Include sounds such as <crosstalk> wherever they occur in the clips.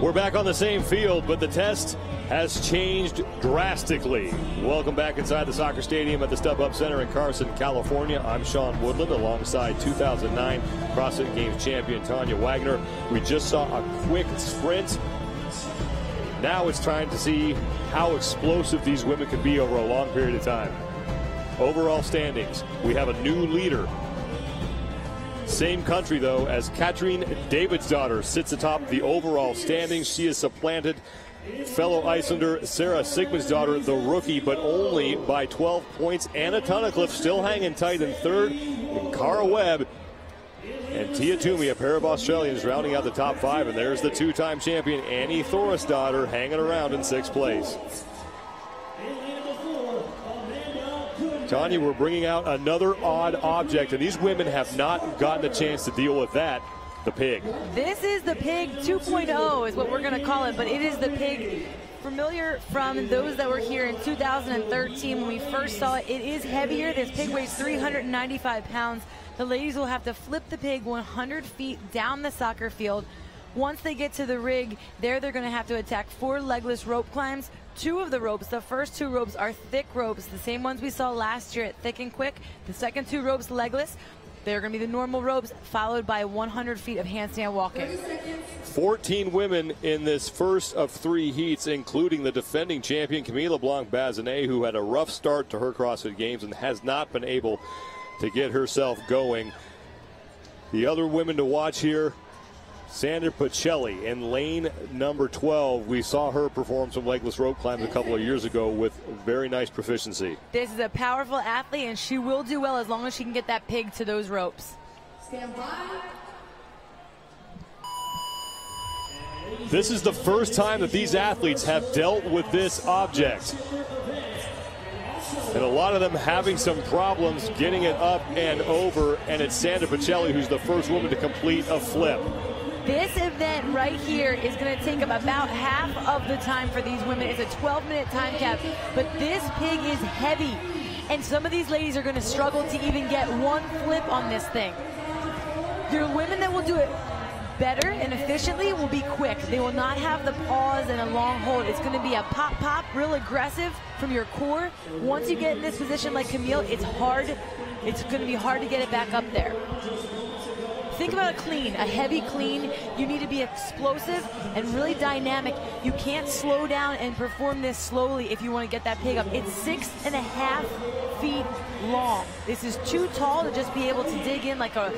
We're back on the same field, but the test has changed drastically. Welcome back inside the soccer stadium at the StubHub Center in Carson, California. I'm Sean Woodland alongside 2009 CrossFit Games champion Tanya Wagner. We just saw a quick sprint. Now it's time to see how explosive these women can be over a long period of time. Overall standings, we have a new leader same country, though, as Katrine David's daughter sits atop the overall standings. She has supplanted fellow Icelander Sara daughter, the rookie, but only by 12 points. Anna Tunnicliffe still hanging tight in third. And Kara Webb and Tia Toomey, a pair of Australians, rounding out the top five. And there's the two-time champion Annie Thorisdottir, hanging around in sixth place. Tanya, we're bringing out another odd object, and these women have not gotten a chance to deal with that. The pig. This is the pig 2.0 is what we're going to call it, but it is the pig familiar from those that were here in 2013 when we first saw it. It is heavier. This pig weighs 395 pounds. The ladies will have to flip the pig 100 feet down the soccer field. Once they get to the rig, there they're going to have to attack four legless rope climbs, two of the ropes. The first two ropes are thick ropes, the same ones we saw last year at Thick and Quick. The second two ropes, legless. They're going to be the normal ropes, followed by 100 feet of handstand walking. 14 women in this first of three heats, including the defending champion Camille LeBlanc Bazinet, who had a rough start to her CrossFit Games and has not been able to get herself going. The other women to watch here Sandra Pichelli in lane number 12. We saw her perform some legless rope climbs a couple of years ago with very nice proficiency. This is a powerful athlete, and she will do well as long as she can get that pig to those ropes. Stand by. This is the first time that these athletes have dealt with this object. And a lot of them having some problems getting it up and over. And it's Sandra Pichelli who's the first woman to complete a flip. This event right here is going to take them about half of the time for these women. It's a 12 minute time cap, but this pig is heavy. And some of these ladies are going to struggle to even get one flip on this thing. There are women that will do it better and efficiently will be quick. They will not have the pause and a long hold. It's going to be a pop pop, real aggressive from your core. Once you get in this position like Camille, it's hard. It's going to be hard to get it back up there. Think about a clean, a heavy clean. You need to be explosive and really dynamic. You can't slow down and perform this slowly if you want to get that pig up. It's six and a half feet long. This is too tall to just be able to dig in like a,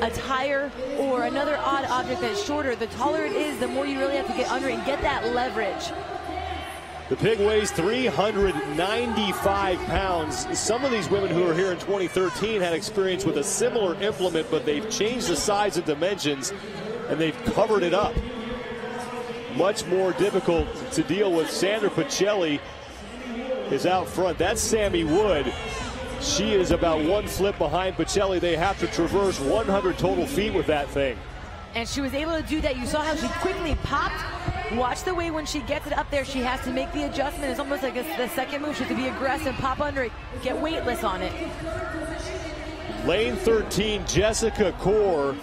a, a tire or another odd object that's shorter. The taller it is, the more you really have to get under it and get that leverage. The pig weighs 395 pounds. Some of these women who are here in 2013 had experience with a similar implement, but they've changed the size and dimensions and they've covered it up. Much more difficult to deal with. Sandra Pichelli is out front. That's Sammy Wood. She is about one flip behind Pichelli. They have to traverse 100 total feet with that thing. And she was able to do that. You saw how she quickly popped Watch the way when she gets it up there, she has to make the adjustment. It's almost like a, the second move. She has to be aggressive, pop under it, get weightless on it. Lane 13, Jessica Core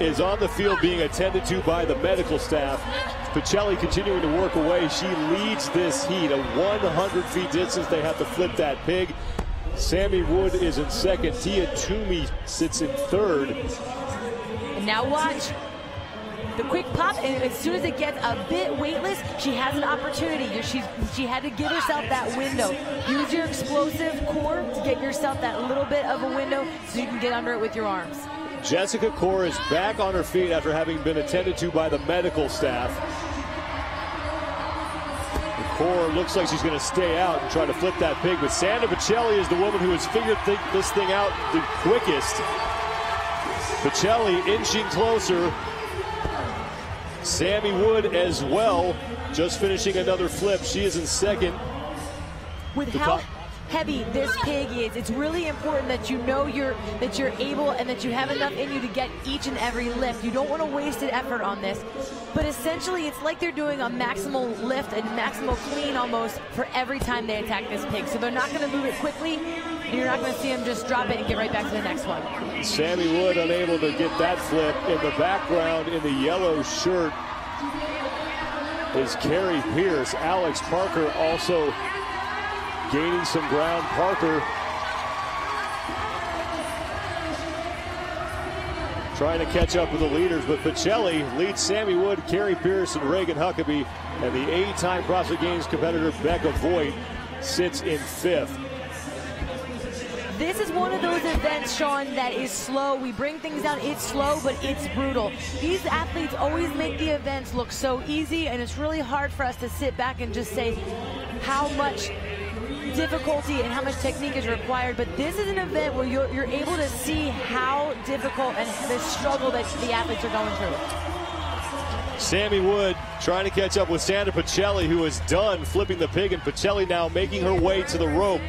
is on the field being attended to by the medical staff. Pichelli continuing to work away. She leads this heat. A 100 feet distance. They have to flip that pig. Sammy Wood is in second. Tia Toomey sits in third. And now watch the quick pop, and as soon as it gets a bit weightless, she has an opportunity. She's, she had to give herself that window. Use your explosive core to get yourself that little bit of a window so you can get under it with your arms. Jessica Core is back on her feet after having been attended to by the medical staff. Core looks like she's going to stay out and try to flip that pig, but Sandra Pichelli is the woman who has figured th this thing out the quickest. Pichelli inching closer, Sammy Wood as well, just finishing another flip. She is in second. With how, heavy this pig is. It's really important that you know you're that you're able and that you have enough in you to get each and every lift. You don't want to waste an effort on this. But essentially, it's like they're doing a maximal lift and maximal clean almost for every time they attack this pig. So they're not going to move it quickly. And you're not going to see them just drop it and get right back to the next one. Sammy Wood unable to get that flip. In the background, in the yellow shirt, is Kari Pearce. Alex Parker also gaining some ground. Parker trying to catch up with the leaders, but Pichelli leads Sammy Wood, Kari and Regan Huckaby, and the eight-time CrossFit Games competitor Becca Voigt sits in fifth. This is one of those events, Sean, that is slow. We bring things down. It's slow, but it's brutal. These athletes always make the events look so easy, and it's really hard for us to sit back and just say how much difficulty and how much technique is required, but this is an event where you're, you're able to see how difficult and the struggle that the athletes are going through. Sammy Wood trying to catch up with Sandra Pichelli, who is done flipping the pig, and Pichelli now making her way to the rope.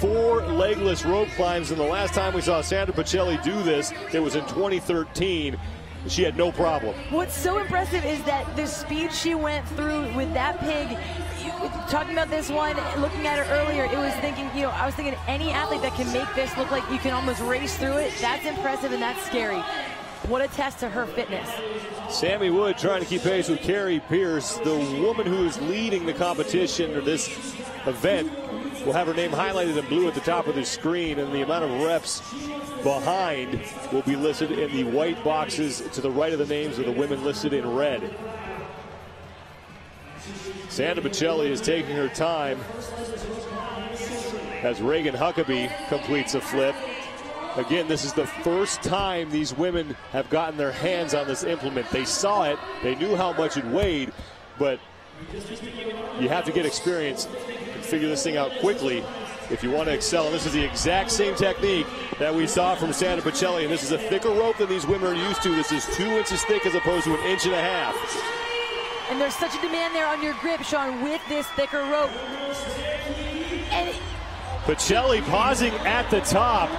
Four legless rope climbs, and the last time we saw Sandra Pichelli do this, it was in 2013 she had no problem. What's so impressive is that the speed she went through with that pig talking about this one, looking at it earlier, it was thinking, you know, I was thinking any athlete that can make this look like you can almost race through it, that's impressive and that's scary. What a test to her fitness. Sammy Wood trying to keep pace with Kari Pearce, the woman who is leading the competition or this event. Will have her name highlighted in blue at the top of the screen, and the amount of reps behind will be listed in the white boxes to the right of the names of the women listed in red. Sandra Pichelli is taking her time as Regan Huckaby completes a flip. Again, this is the first time these women have gotten their hands on this implement. They saw it, they knew how much it weighed, but you have to get experience and figure this thing out quickly if you want to excel. And this is the exact same technique that we saw from Sandra Pichelli, and this is a thicker rope than these women are used to. This is two inches thick as opposed to an inch and a half. And there's such a demand there on your grip, Sean, with this thicker rope. And Pichelli pausing at the top.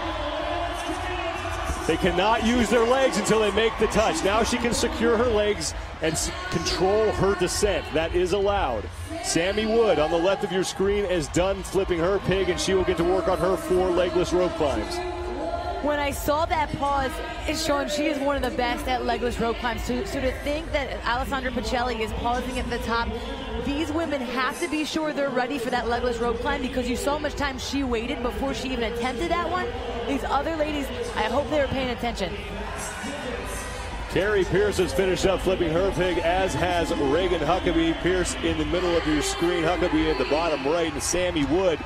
They cannot use their legs until they make the touch. Now she can secure her legs and control her descent. That is allowed. Sammy Wood on the left of your screen is done flipping her pig, and she will get to work on her four legless rope climbs when I saw that pause, it's showing she is one of the best at legless rope climbs. So, so to think that Alessandra Pichelli is pausing at the top, these women have to be sure they're ready for that legless rope climb because you saw how much time she waited before she even attempted that one. These other ladies, I hope they were paying attention. Kari Pearce has finished up flipping her pig, as has Regan Huckaby. Pearce in the middle of your screen, Huckaby in the bottom right, and Sammy Wood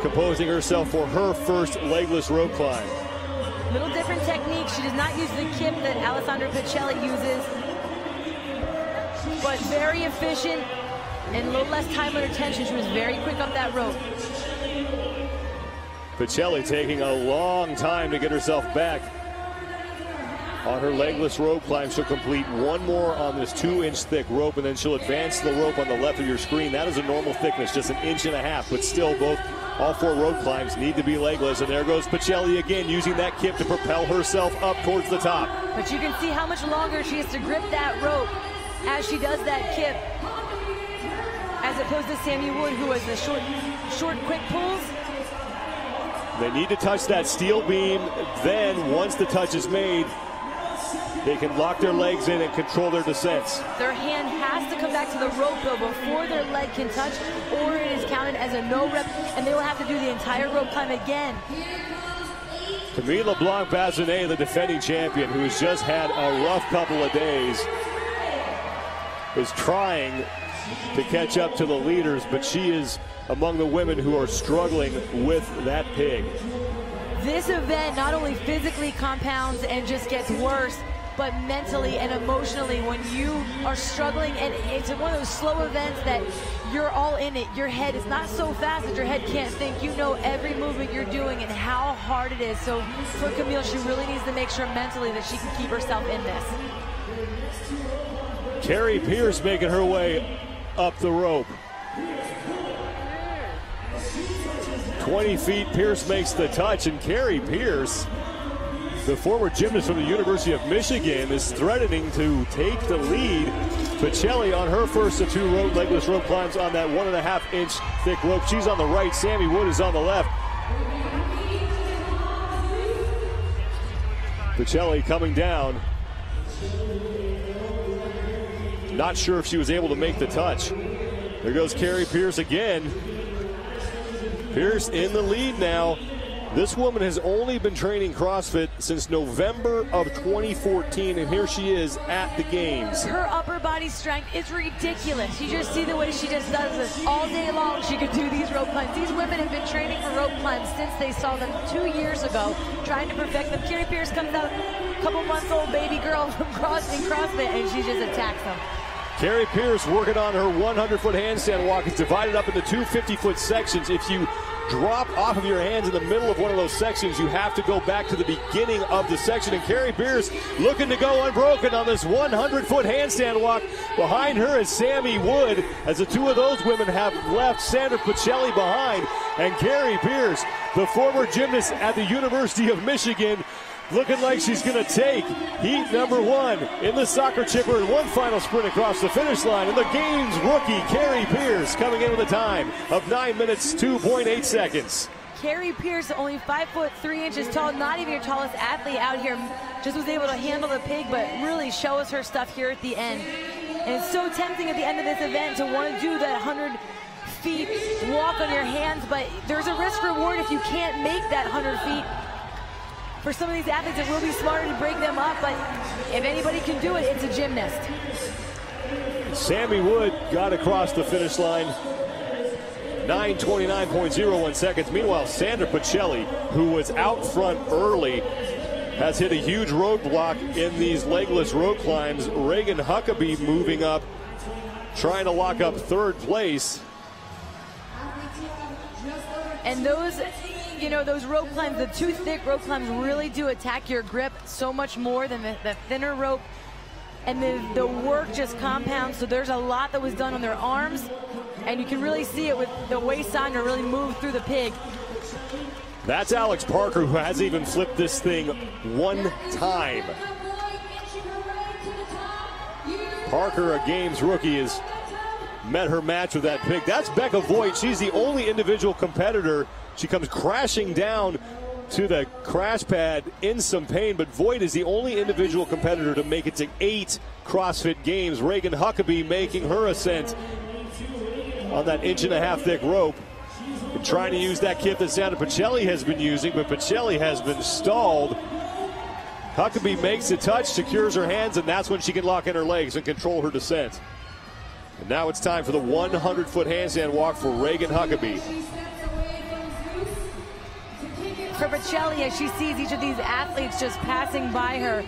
composing herself for her first legless rope climb. Little different technique. She does not use the kip that Alessandra Pichelli uses, but very efficient and a little less time under tension. She was very quick up that rope. Pichelli taking a long time to get herself back on her legless rope climb. She'll complete one more on this two inch thick rope and then she'll advance the rope on the left of your screen. That is a normal thickness, just an inch and a half, but still both all four rope climbs need to be legless. And there goes Pichelli again using that kip to propel herself up towards the top. But you can see how much longer she has to grip that rope as she does that kip. As opposed to Sammy Wood, who has the short, short, quick pulls. They need to touch that steel beam. Then, once the touch is made, they can lock their legs in and control their descents. Their hand has to come back to the rope though before their leg can touch or it is counted as a no rep and they will have to do the entire rope climb again. Camille LeBlanc Bazinet, the defending champion, who has just had a rough couple of days, is trying to catch up to the leaders, but she is among the women who are struggling with that pig. This event not only physically compounds and just gets worse, but mentally and emotionally when you are struggling and it's one of those slow events that you're all in it. Your head is not so fast that your head can't think. You know every movement you're doing and how hard it is. So for Camille, she really needs to make sure mentally that she can keep herself in this. Kari Pearce making her way up the rope. 20 feet, Pearce makes the touch, and Kari Pearce, the former gymnast from the University of Michigan, is threatening to take the lead. Pichelli on her first of two road legless rope climbs on that one and a half inch thick rope. She's on the right, Sammy Wood is on the left. Pichelli coming down. Not sure if she was able to make the touch. There goes Kari Pearce again. Pearce in the lead now. This woman has only been training CrossFit since November of 2014, and here she is at the games. Her upper body strength is ridiculous. You just see the way she just does this all day long. She could do these rope climbs. These women have been training for rope climbs since they saw them two years ago, trying to perfect them. Kari Pearce comes out, a couple months old baby girl <laughs> from CrossFit, CrossFit and she just attacks them. Kari Pearce working on her 100 foot handstand walk. It's divided up into two 50 foot sections. If you drop off of your hands in the middle of one of those sections, you have to go back to the beginning of the section. And Kari Pearce looking to go unbroken on this 100 foot handstand walk. Behind her is Sammy Wood, as the two of those women have left Sandra Pichelli behind. And Kari Pearce, the former gymnast at the University of Michigan, looking like she's going to take heat number one in the soccer chipper and one final sprint across the finish line. And the game's rookie, Kari Pearce, coming in with a time of 9 minutes, 2.8 seconds. Kari Pearce, only five foot three inches tall, not even your tallest athlete out here, just was able to handle the pig, but really show us her stuff here at the end. And it's so tempting at the end of this event to want to do that 100 feet walk on your hands, but there's a risk reward if you can't make that 100 feet for some of these athletes, it will be smarter to break them up, but if anybody can do it, it's a gymnast. Sammy Wood got across the finish line. 929.01 seconds. Meanwhile, Sandra Pichelli, who was out front early, has hit a huge roadblock in these legless road climbs. Regan Huckaby moving up, trying to lock up third place. And those you know, those rope climbs, the too thick rope climbs really do attack your grip so much more than the, the thinner rope. And the, the work just compounds. So there's a lot that was done on their arms. And you can really see it with the waist on to really move through the pig. That's Alex Parker, who has even flipped this thing one time. Parker, a games rookie, has met her match with that pig. That's Becca Voigt. She's the only individual competitor she comes crashing down to the crash pad in some pain, but Voigt is the only individual competitor to make it to eight CrossFit games. Regan Huckaby making her ascent on that inch and a half thick rope. And trying to use that kip that Sandra Pichelli has been using, but Pichelli has been stalled. Huckaby makes the touch, secures her hands, and that's when she can lock in her legs and control her descent. And now it's time for the 100 foot handstand walk for Regan Huckaby for Pichelli as she sees each of these athletes just passing by her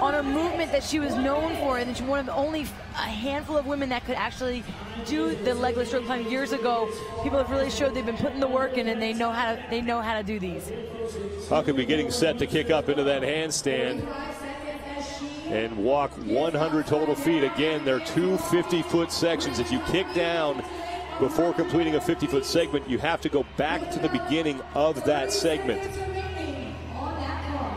on a movement that she was known for, and she's one of only a handful of women that could actually do the legless rope climb years ago. People have really showed they've been putting the work in, and they know how to they know how to do these. Huckaby getting set to kick up into that handstand and walk 100 total feet. Again, they're two 50-foot sections. If you kick down before completing a 50 foot segment, you have to go back to the beginning of that segment.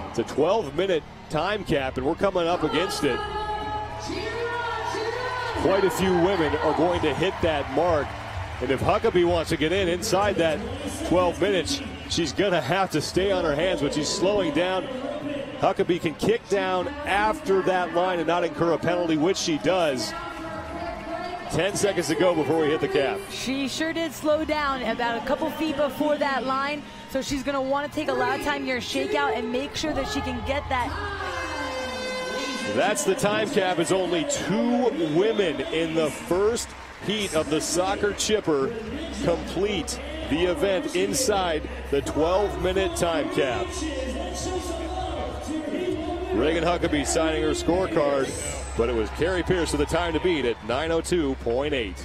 It's a 12 minute time cap, and we're coming up against it. Quite a few women are going to hit that mark. And if Huckaby wants to get in inside that 12 minutes, she's going to have to stay on her hands, but she's slowing down. Huckaby can kick down after that line and not incur a penalty, which she does. 10 seconds to go before we hit the cap. She sure did slow down about a couple feet before that line. So she's going to want to take a lot of time here, shake out, and make sure that she can get that. That's the time cap. It's only two women in the first heat of the soccer chipper complete the event inside the 12 minute time cap. Regan Huckaby signing her scorecard but it was Kari Pearce with the time to beat at 902.8.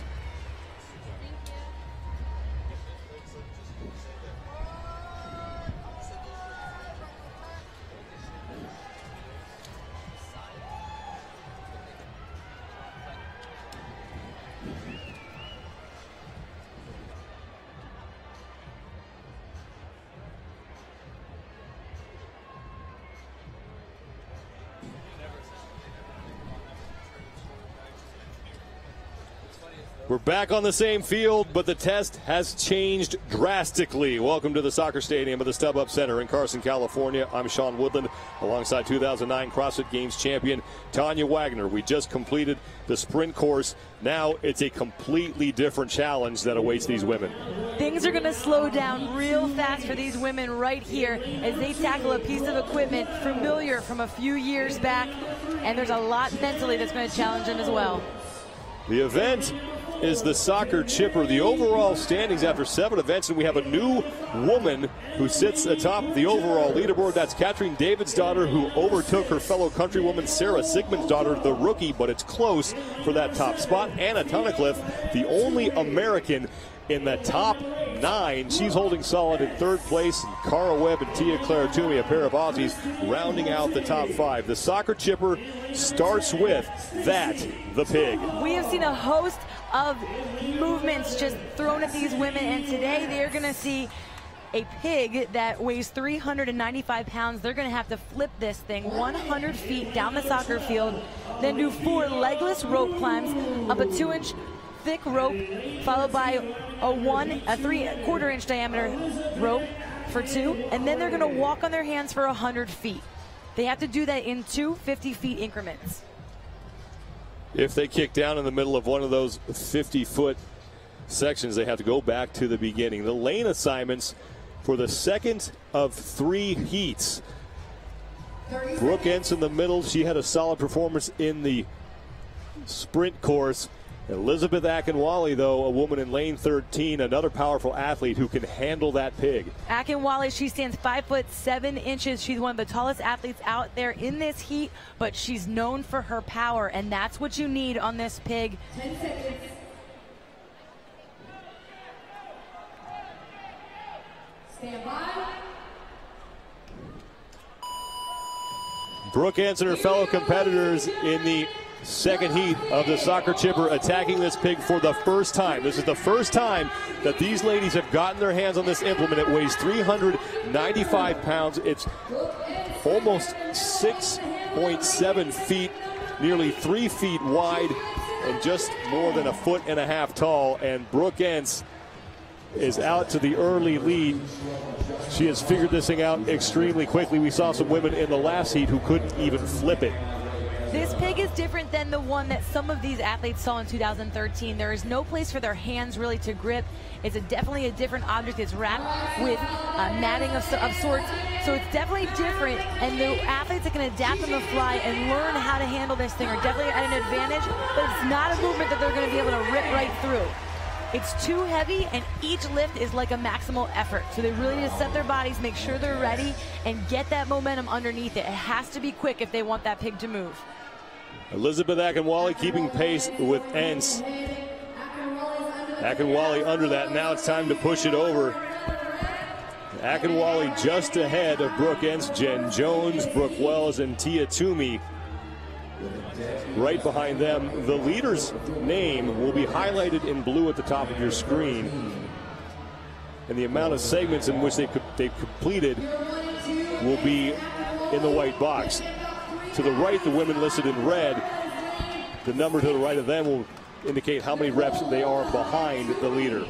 We're back on the same field, but the test has changed drastically. Welcome to the soccer stadium of the StubHub Center in Carson, California. I'm Sean Woodland alongside 2009 CrossFit Games champion Tanya Wagner. We just completed the sprint course. Now it's a completely different challenge that awaits these women. Things are going to slow down real fast for these women right here as they tackle a piece of equipment familiar from a few years back. And there's a lot mentally that's going to challenge them as well. The event is the soccer chipper. The overall standings after seven events, and we have a new woman who sits atop the overall leaderboard. That's Katrin Davidsdottir, who overtook her fellow countrywoman Sara Sigmundsdottir, the rookie, but it's close for that top spot. Anna Tunnicliffe, the only American in the top nine. She's holding solid in third place. And Kara Webb and Tia-Clair Toomey, a pair of Aussies, rounding out the top five. The soccer chipper starts with that, the pig. We have seen a host of movements just thrown at these women, and today they're going to see a pig that weighs 395 pounds. They're going to have to flip this thing 100 feet down the soccer field, then do four legless rope climbs up a two inch thick rope, followed by a one, a three quarter inch diameter rope for two, and then they're going to walk on their hands for 100 feet. They have to do that in two 50 feet increments. If they kick down in the middle of one of those 50 foot sections, they have to go back to the beginning. The lane assignments for the second of three heats. Brooke Ence in the middle. She had a solid performance in the sprint course. Elizabeth Akinwale, though, a woman in lane 13, another powerful athlete who can handle that pig. Akinwale, she stands five foot seven inches. She's one of the tallest athletes out there in this heat, but she's known for her power, and that's what you need on this pig. Stand by. Brooke Ence and her fellow competitors in the second heat of the soccer chipper attacking this pig for the first time. This is the first time that these ladies have gotten their hands on this implement. It weighs 395 pounds. It's almost 6.7 feet, nearly three feet wide, and just more than a foot and a half tall. And Brooke Ence is out to the early lead. She has figured this thing out extremely quickly. We saw some women in the last heat who couldn't even flip it. This pig is different than the one that some of these athletes saw in 2013. There is no place for their hands really to grip. It's a, definitely a different object. It's wrapped with uh, matting of, of, sorts. So it's definitely different. And the athletes that can adapt on the fly and learn how to handle this thing are definitely at an advantage. But it's not a movement that they're going to be able to rip right through. It's too heavy, and each lift is like a maximal effort. So they really need to set their bodies, make sure they're ready, and get that momentum underneath it. It has to be quick if they want that pig to move. Elizabeth Akinwale keeping pace with Ence. Akinwale under that. Now it's time to push it over. Akinwale just ahead of Brooke Ence, Jen Jones, Brooke Wells, and Tia Toomey. Right behind them, the leader's name will be highlighted in blue at the top of your screen. And the amount of segments in which they they've completed will be in the white box. To the right, the women listed in red. The number to the right of them will indicate how many reps they are behind the leader.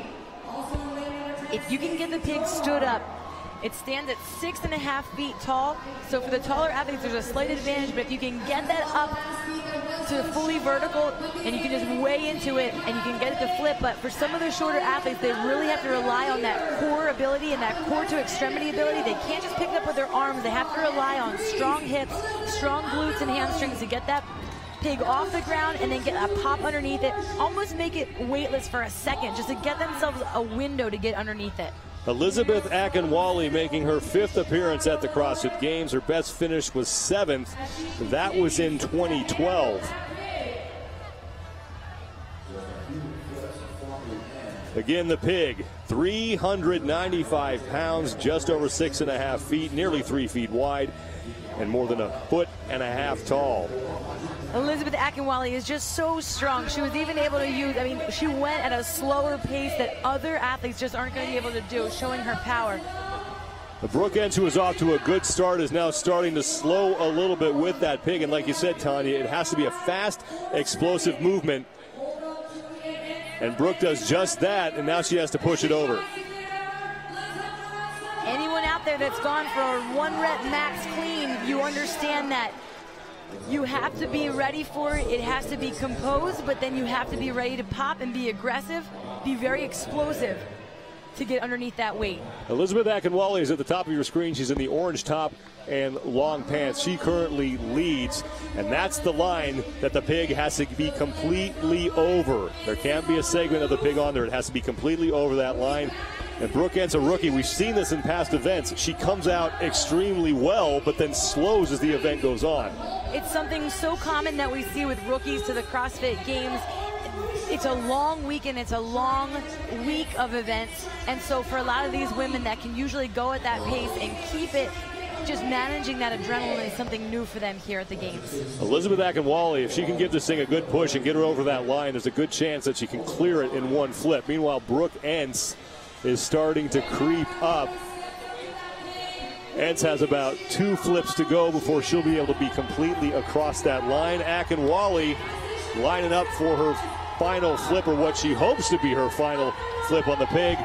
If you can get the pig stood up, it stands at six and a half feet tall. So for the taller athletes, there's a slight advantage. But if you can get that up to fully vertical and you can just weigh into it and you can get it to flip. But for some of the shorter athletes, they really have to rely on that core ability and that core to extremity ability. They can't just pick it up with their arms. They have to rely on strong hips, strong glutes and hamstrings to get that pig off the ground and then get a pop underneath it. Almost make it weightless for a second just to get themselves a window to get underneath it. Elizabeth Akinwale making her fifth appearance at the CrossFit Games. Her best finish was seventh. That was in 2012. Again, the pig, 395 pounds, just over six and a half feet, nearly three feet wide, and more than a foot and a half tall. Elizabeth Akinwale is just so strong. She was even able to use, I mean, she went at a slower pace that other athletes just aren't going to be able to do, showing her power. The Brooke Ence, who was off to a good start, is now starting to slow a little bit with that pig. And like you said, Tanya, it has to be a fast, explosive movement. And Brooke does just that, and now she has to push it over. There that's gone for one rep max clean, you understand that you have to be ready for it. It has to be composed, but then you have to be ready to pop and be aggressive, be very explosive to get underneath that weight. Elizabeth Akinwale is at the top of your screen. She's in the orange top and long pants. She currently leads, and that's the line that the pig has to be completely over. There can't be a segment of the pig on there. It has to be completely over that line. And Brooke Ence a rookie. We've seen this in past events. She comes out extremely well, but then slows as the event goes on. It's something so common that we see with rookies to the CrossFit Games. It's a long weekend, it's a long week of events. And so for a lot of these women that can usually go at that pace and keep it just managing that adrenaline is something new for them here at the games. Elizabeth Akinwale, if she can give this thing a good push and get her over that line, there's a good chance that she can clear it in one flip. Meanwhile, Brooke Ence is starting to creep up. Ence has about two flips to go before she'll be able to be completely across that line. Akinwale lining up for her final flip, or what she hopes to be her final flip on the pig.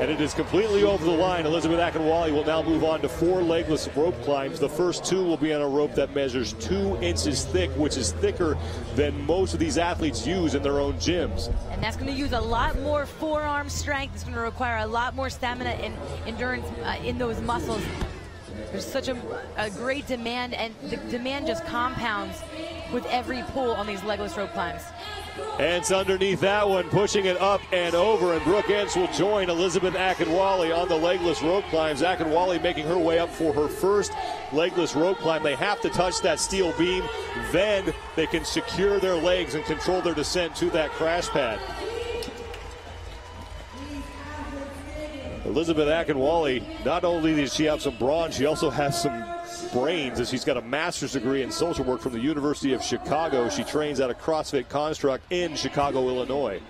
And it is completely over the line. Elizabeth Akinwale will now move on to four legless rope climbs. The first two will be on a rope that measures two inches thick, which is thicker than most of these athletes use in their own gyms. And that's going to use a lot more forearm strength. It's going to require a lot more stamina and endurance uh, in those muscles. There's such a, a great demand, and the demand just compounds with every pull on these legless rope climbs. Ence underneath that one, pushing it up and over, and Brooke Ence will join Elizabeth Akinwale on the legless rope climbs. Akinwale making her way up for her first legless rope climb. They have to touch that steel beam, then they can secure their legs and control their descent to that crash pad. Elizabeth Akinwale, not only does she have some brawn, she also has some brains as she's got a master's degree in social work from the University of Chicago. She trains at a CrossFit Construct in Chicago, Illinois.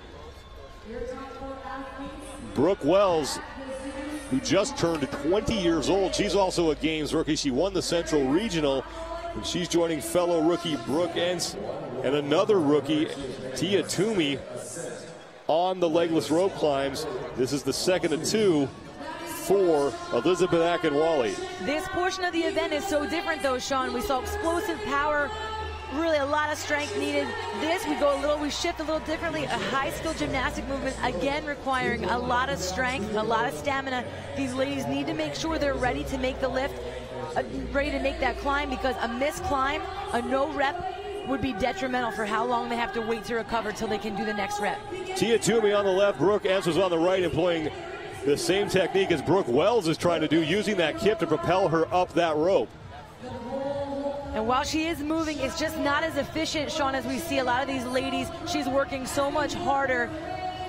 Brooke Wells, who just turned 20 years old, she's also a Games rookie. She won the Central Regional, and she's joining fellow rookie Brooke Ence and another rookie, Tia Toomey, on the legless rope climbs. This is the second of two for Elizabeth Akinwale. This portion of the event is so different, though, Sean. We saw explosive power, really a lot of strength needed. This, we go a little, we shift a little differently. A high skill gymnastic movement, again, requiring a lot of strength, a lot of stamina. These ladies need to make sure they're ready to make the lift, uh, ready to make that climb, because a missed climb, a no rep, would be detrimental for how long they have to wait to recover till they can do the next rep. Tia Toomey on the left, Brooke Answers on the right, employing the same technique as Brooke Wells is trying to do, using that kip to propel her up that rope. And while she is moving, it's just not as efficient, Sean, as we see a lot of these ladies. She's working so much harder.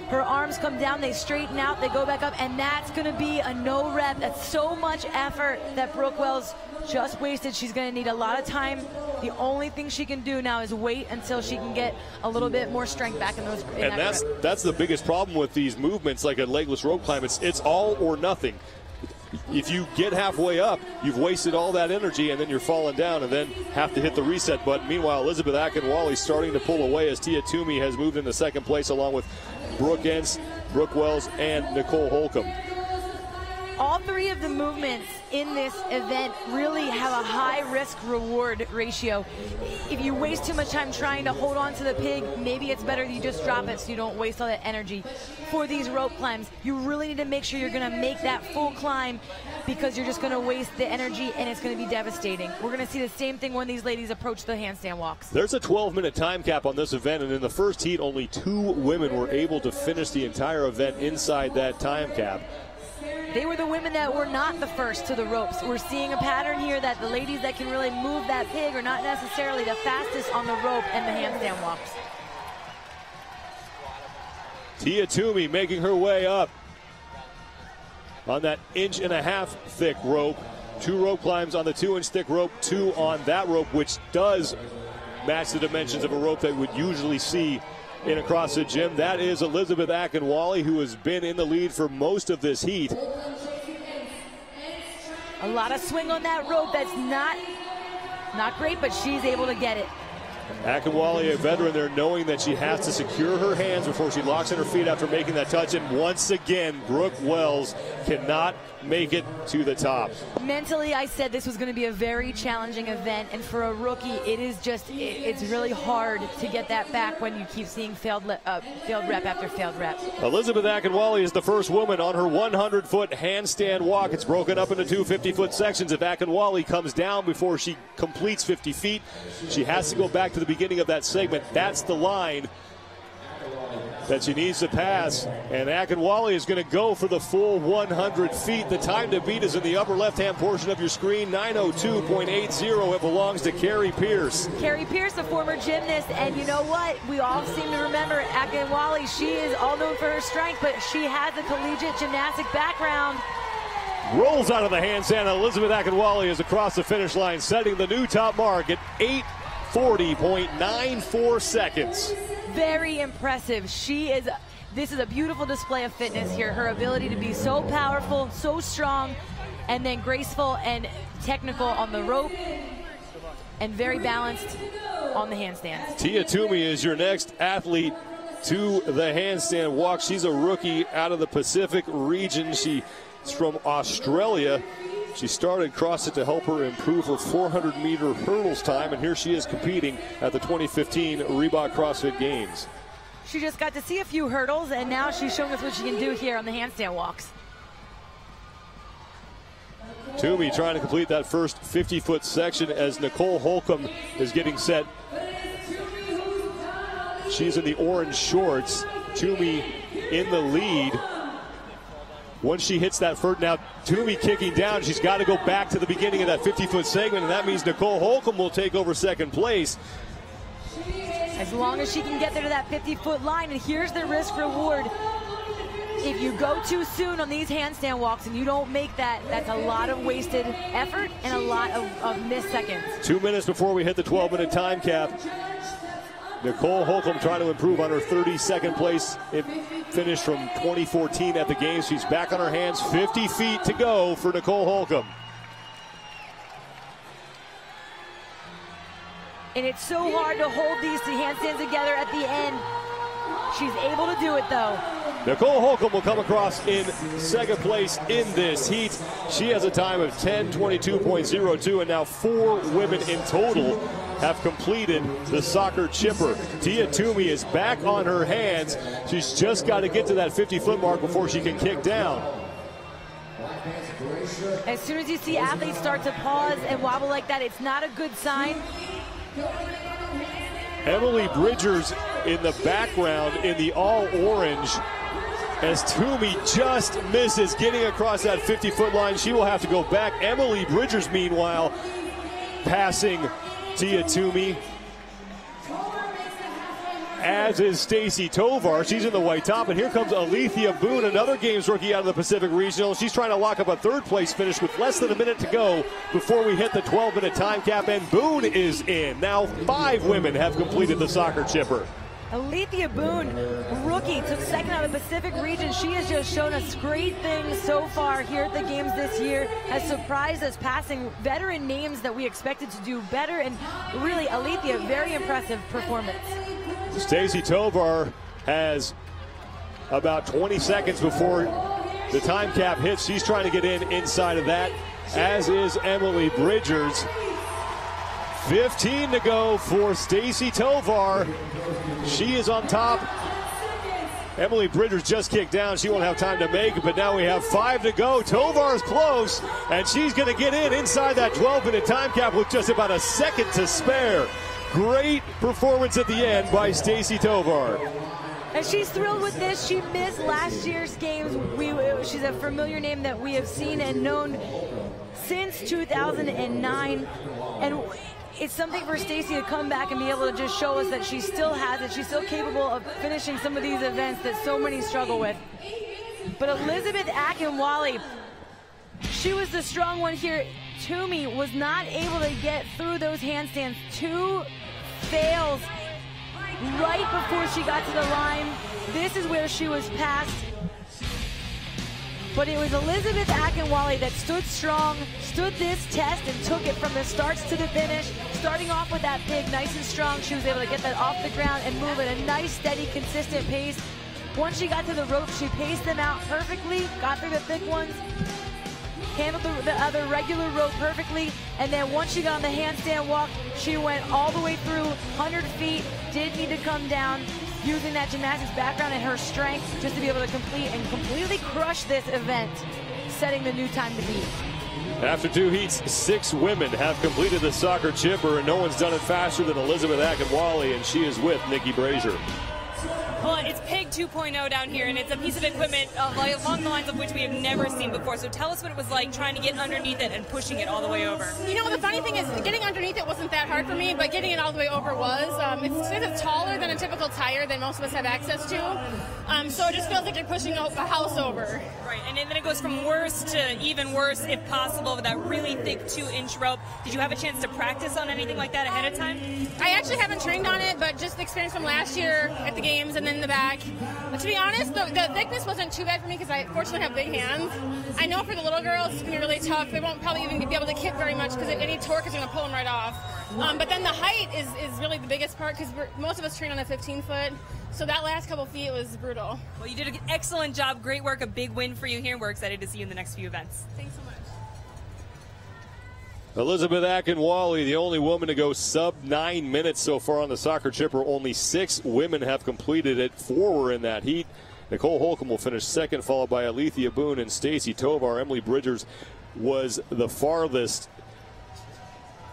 Her arms come down, they straighten out, they go back up, and that's going to be a no rep. That's so much effort that Brooke Wells just wasted. She's going to need a lot of time. The only thing she can do now is wait until she can get a little bit more strength back in those. In and that that's grip. that's the biggest problem with these movements, like a legless rope climb. It's it's all or nothing. If you get halfway up, you've wasted all that energy, and then you're falling down, and then have to hit the reset button. Meanwhile, Elizabeth Akinwale starting to pull away as Tia Toomey has moved into second place, along with Brooke Ence, Brooke Wells, and Nicole Holcomb. All three of the movements in this event really have a high risk reward ratio. If you waste too much time trying to hold on to the pig, maybe it's better you just drop it so you don't waste all that energy. For these rope climbs, you really need to make sure you're going to make that full climb because you're just going to waste the energy and it's going to be devastating. We're going to see the same thing when these ladies approach the handstand walks. There's a 12 minute time cap on this event, and in the first heat, only two women were able to finish the entire event inside that time cap. They were the women that were not the first to the ropes. We're seeing a pattern here that the ladies that can really move that pig are not necessarily the fastest on the rope and the handstand walks. Tia Toomey making her way up on that inch and a half thick rope. Two rope climbs on the two inch thick rope, two on that rope, which does match the dimensions of a rope that would usually see in a CrossFit gym. That is Elizabeth Akinwale, who has been in the lead for most of this heat. A lot of swing on that rope. That's not not great, but she's able to get it. Akinwale, a veteran there, knowing that she has to secure her hands before she locks in her feet after making that touch. And once again, Brooke Wells cannot make it to the top. Mentally, I said this was going to be a very challenging event, and for a rookie, it is just it's really hard to get that back when you keep seeing failed uh, failed rep after failed rep. Elizabeth Akinwale is the first woman on her 100-foot handstand walk. It's broken up into two 50-foot sections. If Akinwale comes down before she completes 50 feet, she has to go back to the beginning of that segment. That's the line that she needs to pass. And Akinwale is going to go for the full 100 feet. The time to beat is in the upper left-hand portion of your screen, 902.80. It belongs to Kari Pearce. Kari Pearce, a former gymnast, and you know what? We all seem to remember Akinwale. She is all known for her strength, but she has a collegiate gymnastic background. Rolls out of the handstand. Elizabeth Akinwale is across the finish line, setting the new top mark at 8 40.94 seconds. Very impressive. She is, this is a beautiful display of fitness here. Her ability to be so powerful, so strong, and then graceful and technical on the rope, and very balanced on the handstand. Tia Toomey is your next athlete to the handstand walk. She's a rookie out of the Pacific region. She's from Australia. She started CrossFit to help her improve her 400 meter hurdles time, and here she is competing at the 2015 Reebok CrossFit Games. She just got to see a few hurdles, and now she's showing us what she can do here on the handstand walks. Toomey trying to complete that first 50 foot section as Nicole Holcomb is getting set. She's in the orange shorts. Toomey in the lead once she hits that first, now Toomey kicking down, she's got to go back to the beginning of that 50 foot segment, and that means Nicole Holcomb will take over second place. As long as she can get there to that 50 foot line, and here's the risk reward. If you go too soon on these handstand walks and you don't make that, that's a lot of wasted effort and a lot of, of missed seconds. Two minutes before we hit the 12 minute time cap. Nicole Holcomb trying to improve on her 32nd place finish from 2014 at the games. She's back on her hands, 50 feet to go for Nicole Holcomb. And it's so hard to hold these two handstands together at the end. She's able to do it though. Nicole Holcomb will come across in second place in this heat. She has a time of 10.22.02, and now four women in total have completed the soccer chipper. Tia Toomey is back on her hands. She's just got to get to that 50 foot mark before she can kick down. As soon as you see athletes start to pause and wobble like that, it's not a good sign. Emily Bridgers in the background in the all orange as Toomey just misses getting across that 50 foot line. She will have to go back. Emily Bridgers, meanwhile, passing Tia Toomey. As is Stacie Tovar. She's in the white top. And here comes Alethea Boone, another games rookie out of the Pacific Regional. She's trying to lock up a third place finish with less than a minute to go before we hit the 12 minute time cap. And Boone is in. Now, five women have completed the soccer chipper. Alethea Boone, rookie, took second out of the Pacific region. She has just shown us great things so far here at the games this year, has surprised us passing veteran names that we expected to do better, and really, Alethea, very impressive performance. Stacie Tovar has about 20 seconds before the time cap hits. She's trying to get in inside of that, as is Emily Bridgers. 15 to go for Stacie Tovar. She is on top. Emily Bridgers just kicked down. She won't have time to make it, but now we have five to go. Tovar's close, and she's going to get in inside that 12 minute time cap with just about a second to spare. Great performance at the end by Stacie Tovar. And she's thrilled with this. She missed last year's games. We, she's a familiar name that we have seen and known since 2009. And it's something for Stacie to come back and be able to just show us that she still has it. She's still capable of finishing some of these events that so many struggle with. But Elizabeth Akinwale, she was the strong one here. Toomey was not able to get through those handstands. Two fails right before she got to the line. This is where she was passed. But it was Elizabeth Akinwale that stood strong, stood this test, and took it from the starts to the finish. starting off with that pig nice and strong, she was able to get that off the ground and move at a nice, steady, consistent pace. Once she got to the rope, she paced them out perfectly, got through the thick ones, handled the, the, other regular rope perfectly, and then once she got on the handstand walk, she went all the way through 100 feet, did need to come down, using that gymnastics background and her strength just to be able to complete and completely crush this event, setting the new time to beat. After two heats, six women have completed the soccer chipper, and no one's done it faster than Elizabeth Akinwale, and she is with Nikki Brazier. Well, it's Pig 2.0 down here, and it's a piece of equipment uh, along the lines of which we have never seen before. So tell us what it was like trying to get underneath it and pushing it all the way over. You know, the funny thing is, getting underneath it wasn't that hard for me, but getting it all the way over was. Um, it's, it's taller than a typical tire that most of us have access to, um, so it just feels like you're pushing a house over. Right, and then it goes from worse to even worse, if possible, with that really thick two-inch rope. Did you have a chance to practice on anything like that ahead of time? I actually haven't trained on it, but just the experience from last year at the games and then the back. But to be honest, the, the thickness wasn't too bad for me because I fortunately have big hands. I know for the little girls, it's going to be really tough. They won't probably even be able to kick very much because any torque is going to pull them right off. Um, but then the height is, is really the biggest part because most of us train on a 15 foot. So that last couple feet was brutal. Well, you did an excellent job. Great work. A big win for you here. We're excited to see you in the next few events. Thanks so much. Elizabeth Akinwale, the only woman to go sub nine minutes so far on the soccer chipper. Only six women have completed it. Four were in that heat. Nicole Holcomb will finish second, followed by Alethea Boone and Stacie Tovar. Emily Bridgers was the farthest,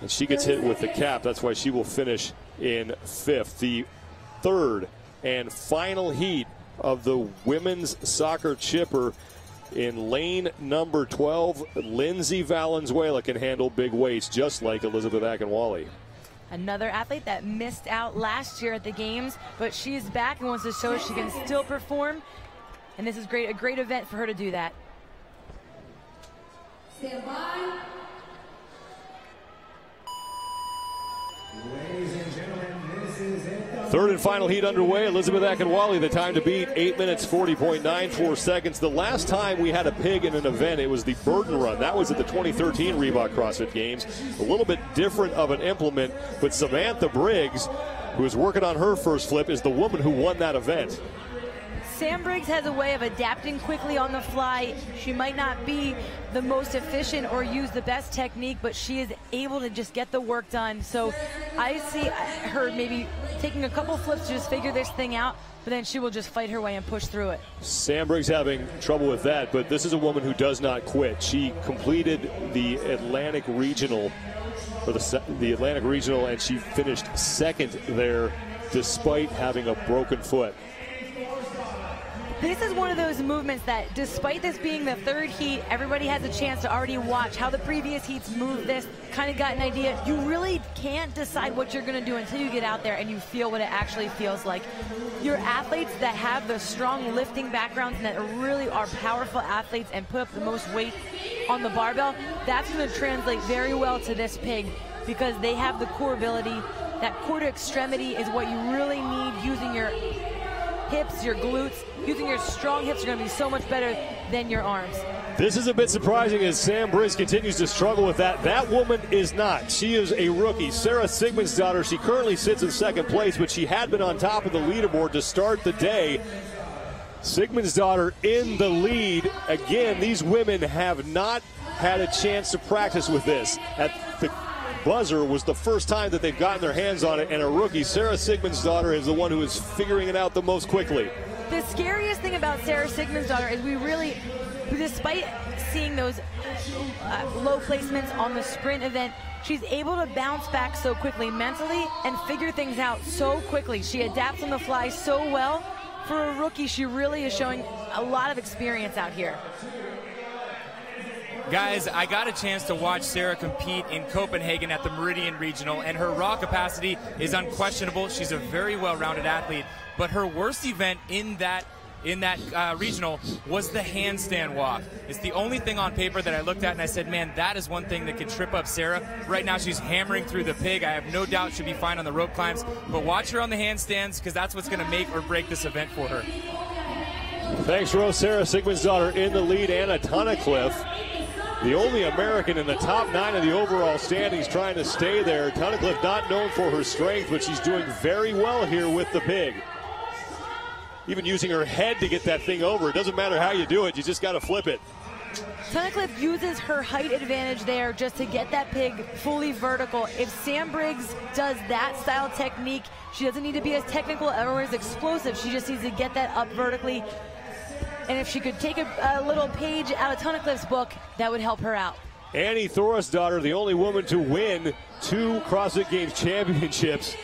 and she gets hit with the cap. That's why she will finish in fifth. The third and final heat of the women's soccer chipper in lane number 12. Lindsay Valenzuela can handle big weights just like Elizabeth Akinwale. Another athlete that missed out last year at the games, but she's back and wants to show she can still perform. And this is great, a great event for her to do that. Stand by. Ladies and gentlemen, Third and final heat underway. Elizabeth Akinwale, the time to beat, 8 minutes 40.94 seconds. The last time we had a pig in an event, it was the Burden Run. That was at the 2013 Reebok CrossFit Games. A little bit different of an implement, but Samantha Briggs, who is working on her first flip, is the woman who won that event. Sam Briggs has a way of adapting quickly on the fly. She might not be the most efficient or use the best technique, but she is able to just get the work done. So I see her maybe taking a couple flips to just figure this thing out, but then she will just fight her way and push through it. Sam Briggs having trouble with that, but this is a woman who does not quit. She completed the Atlantic Regional, or the, the Atlantic Regional, and she finished second there despite having a broken foot. This is one of those movements that, despite this being the third heat, everybody has a chance to already watch how the previous heats move this, kind of got an idea. You really can't decide what you're going to do until you get out there and you feel what it actually feels like. Your athletes that have the strong lifting backgrounds and that really are powerful athletes and put up the most weight on the barbell, that's going to translate very well to this pig because they have the core ability. That core to extremity is what you really need using your hips, your glutes, using your strong hips are going to be so much better than your arms. This is a bit surprising as Sam Briggs continues to struggle with that. That woman is not. She is a rookie. Sara Sigmundsdottir. she currently sits in second place, but she had been on top of the leaderboard to start the day. Sigmundsdottir in the lead. Again, these women have not had a chance to practice with this. At buzzer was the first time that they've gotten their hands on it, and a rookie, Sara Sigmundsdottir, is the one who is figuring it out the most quickly. The scariest thing about Sara Sigmundsdottir is we really, despite seeing those uh, low placements on the sprint event, she's able to bounce back so quickly mentally and figure things out so quickly. She adapts on the fly so well. For a rookie, she really is showing a lot of experience out here. Guys, I got a chance to watch Sara compete in Copenhagen at the Meridian Regional, and her raw capacity is unquestionable. She's a very well-rounded athlete, but her worst event in that in that uh, regional was the handstand walk. It's the only thing on paper that I looked at and I said, man, that is one thing that could trip up Sara. Right now, she's hammering through the pig. I have no doubt she'll be fine on the rope climbs, but watch her on the handstands because that's what's going to make or break this event for her. Thanks, Rose. Sara daughter in the lead. Anna Tunnicliffe the only American in the top nine of the overall standings trying to stay there. Tunnicliffe not known for her strength, but she's doing very well here with the pig. Even using her head to get that thing over. It doesn't matter how you do it, you just got to flip it. Tunnicliffe uses her height advantage there just to get that pig fully vertical. If Sam Briggs does that style technique, she doesn't need to be as technical or as explosive. She just needs to get that up vertically. And if she could take a, a little page out of Tunnicliffe's book, that would help her out. Annie Thorisdottir, the only woman to win two CrossFit Games championships,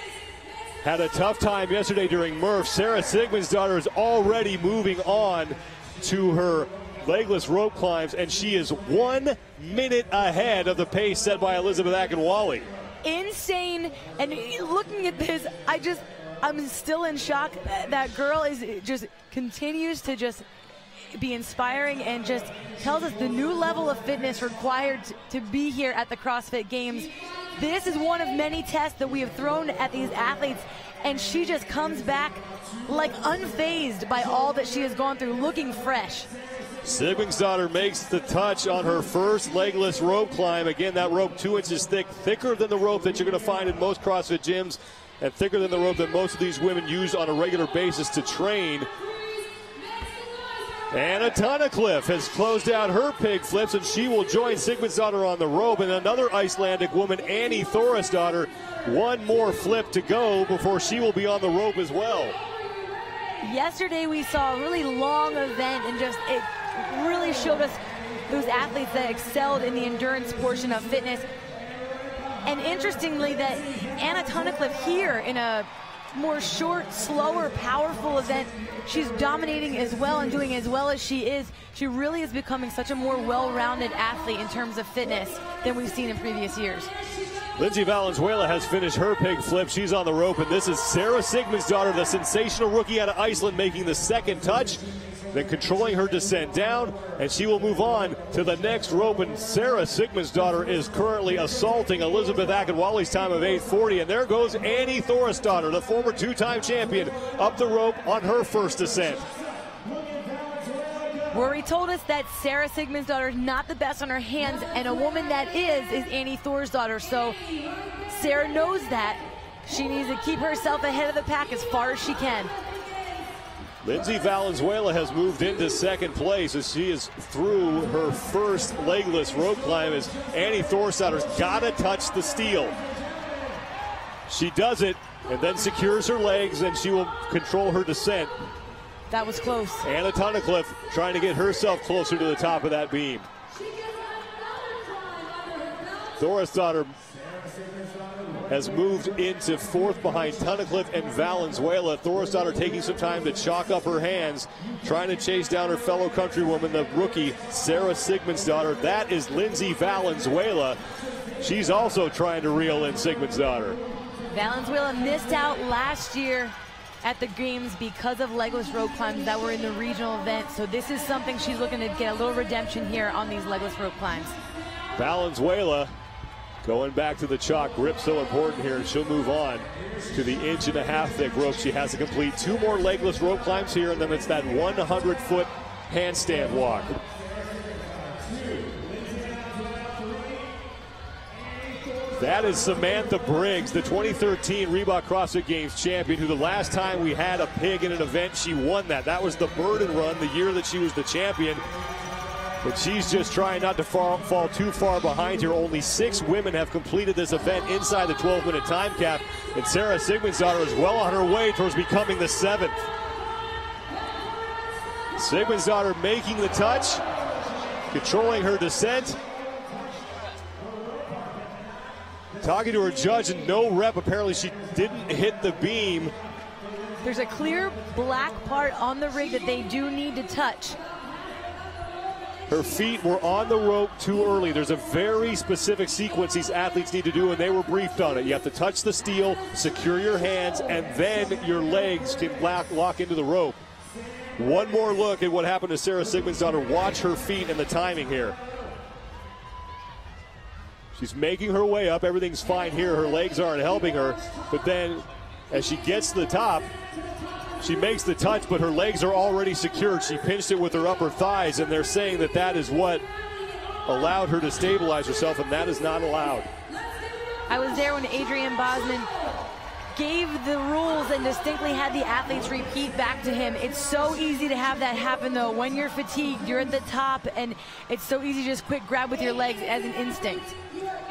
had a tough time yesterday during Murph. Sigmundsdottir is already moving on to her legless rope climbs, and she is one minute ahead of the pace set by Elizabeth Akinwale. Insane. And looking at this, I just, I'm still in shock. That girl is just continues to just be inspiring and just tells us the new level of fitness required to be here at the CrossFit Games. This is one of many tests that we have thrown at these athletes, and she just comes back like unfazed by all that she has gone through, looking fresh. Sigmundsdottir makes the touch on her first legless rope climb. Again, that rope two inches thick, thicker than the rope that you're going to find in most CrossFit gyms, and thicker than the rope that most of these women use on a regular basis to train. Anna Tunnicliffe has closed out her pig flips, and she will join Sigmundsdottir on the rope. And another Icelandic woman, Annie Thorisdottir, one more flip to go before she will be on the rope as well. Yesterday we saw a really long event, and just it really showed us those athletes that excelled in the endurance portion of fitness. And interestingly, that Anna Tunnicliffe here in a more short, slower, powerful event, she's dominating as well and doing as well as she is. She really is becoming such a more well-rounded athlete in terms of fitness than we've seen in previous years. Lindsay Valenzuela has finished her pig flip. She's on the rope, and this is Sara daughter, the sensational rookie out of Iceland, making the second touch then controlling her descent down, and she will move on to the next rope. And Sara Sigmundsdottir is currently assaulting Elizabeth Akinwale's time of 8:40, and there goes Annie Thorisdottir, the former two-time champion, up the rope on her first descent. Rory told us that Sara Sigmundsdottir is not the best on her hands, and a woman that is is Annie Thorisdottir. So Sara knows that. She needs to keep herself ahead of the pack as far as she can. Lindsay Valenzuela has moved into second place as she is through her first legless rope climb as Annie Thorisdottir's got to touch the steel. She does it and then secures her legs and she will control her descent. That was close. Anna Tunnicliffe trying to get herself closer to the top of that beam. Thorisdottir has moved into fourth behind Tunnicliffe and Valenzuela. Thorisdottir taking some time to chalk up her hands, trying to chase down her fellow countrywoman, the rookie Sara Sigmundsdottir. That is Lindsay Valenzuela. She's also trying to reel in Sigmundsdottir. Valenzuela missed out last year at the games because of legless rope climbs that were in the regional event. So this is something she's looking to get a little redemption here on these legless rope climbs. Valenzuela Going back to the chalk, grip so important here, and she'll move on to the inch and a half thick rope. She has to complete two more legless rope climbs here, and then it's that 100 foot handstand walk. That is Samantha Briggs, the 2013 Reebok CrossFit Games champion, who the last time we had a pig in an event, she won that. That was the Burden Run, the year that she was the champion. But she's just trying not to fall, fall too far behind here. Only six women have completed this event inside the 12 minute time cap. And Sara Sigmundsdottir is well on her way towards becoming the seventh. Sigmundsdottir making the touch, controlling her descent. Talking to her judge and no rep. Apparently, she didn't hit the beam. There's a clear black part on the rig that they do need to touch. Her feet were on the rope too early. There's a very specific sequence these athletes need to do, and they were briefed on it. You have to touch the steel, secure your hands, and then your legs can lock, lock into the rope. One more look at what happened to Sara Sigmundsdottir. Watch her feet and the timing here. She's making her way up. Everything's fine here. Her legs aren't helping her. But then as she gets to the top, she makes the touch, but her legs are already secured. She pinched it with her upper thighs, and they're saying that that is what allowed her to stabilize herself, and that is not allowed. I was there when Adrian Bozman gave the rules and distinctly had the athletes repeat back to him. It's so easy to have that happen though. When you're fatigued, you're at the top, and it's so easy to just quick grab with your legs as an instinct.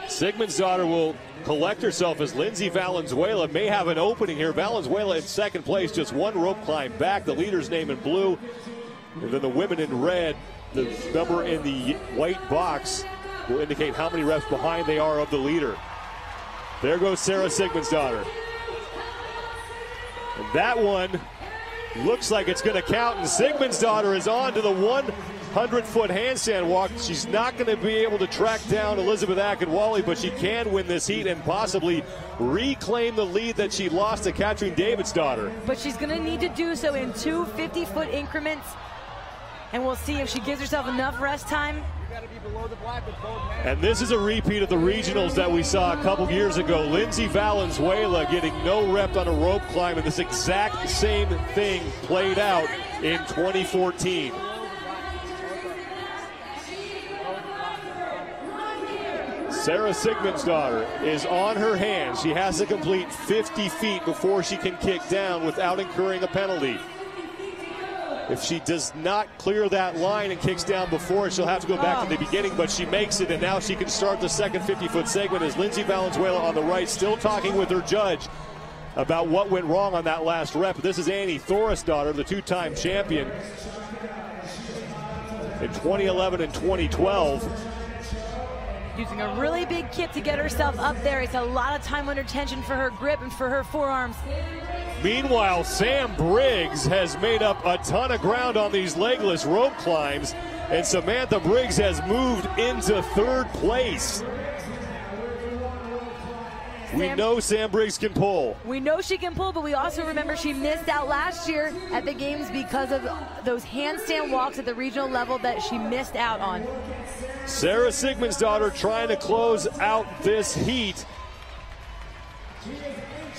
Sigmundsdottir will collect herself as Lindsay Valenzuela may have an opening here. Valenzuela in second place, just one rope climb back. The leader's name in blue. And then the women in red, the number in the white box will indicate how many reps behind they are of the leader. There goes Sara Sigmundsdottir. And that one looks like it's going to count, and Sigmundsdottir is on to the one 100-foot handstand walk. She's not going to be able to track down Elizabeth Akinwale, but she can win this heat and possibly reclaim the lead that she lost to Katrin Davidsdottir. But she's going to need to do so in two 50-foot increments, and we'll see if she gives herself enough rest time and this is a repeat of the regionals that we saw a couple years ago. Lindsay Valenzuela getting no rep on a rope climb, and this exact same thing played out in 2014. Sara daughter is on her hands. She has to complete 50 feet before she can kick down without incurring a penalty. If she does not clear that line and kicks down before, she'll have to go back oh. to the beginning, but she makes it, and now she can start the second 50 foot segment as Lindsay Valenzuela on the right, still talking with her judge about what went wrong on that last rep. This is Annie Thorisdottir, the two time champion in 2011 and 2012 using a really big kick to get herself up there. It's a lot of time under tension for her grip and for her forearms. Meanwhile, Sam Briggs has made up a ton of ground on these legless rope climbs, and Samantha Briggs has moved into third place. We know Sam Briggs can pull. We know she can pull, but we also remember she missed out last year at the games because of those handstand walks at the regional level that she missed out on. Sara Sigmundsdottir trying to close out this heat.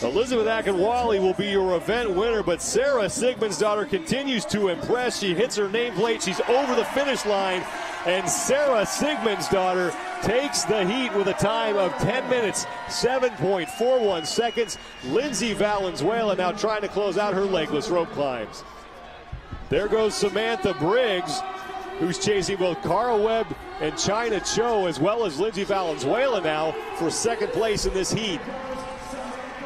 Elizabeth Akinwale will be your event winner, but Sara Sigmundsdottir continues to impress. She hits her nameplate. She's over the finish line. And Sara Sigmundsdottir takes the heat with a time of 10 minutes, 7.41 seconds. Lindsay Valenzuela now trying to close out her legless rope climbs. There goes Samantha Briggs, who's chasing both Kara Webb and Chyna Cho, as well as Lindsay Valenzuela now for second place in this heat.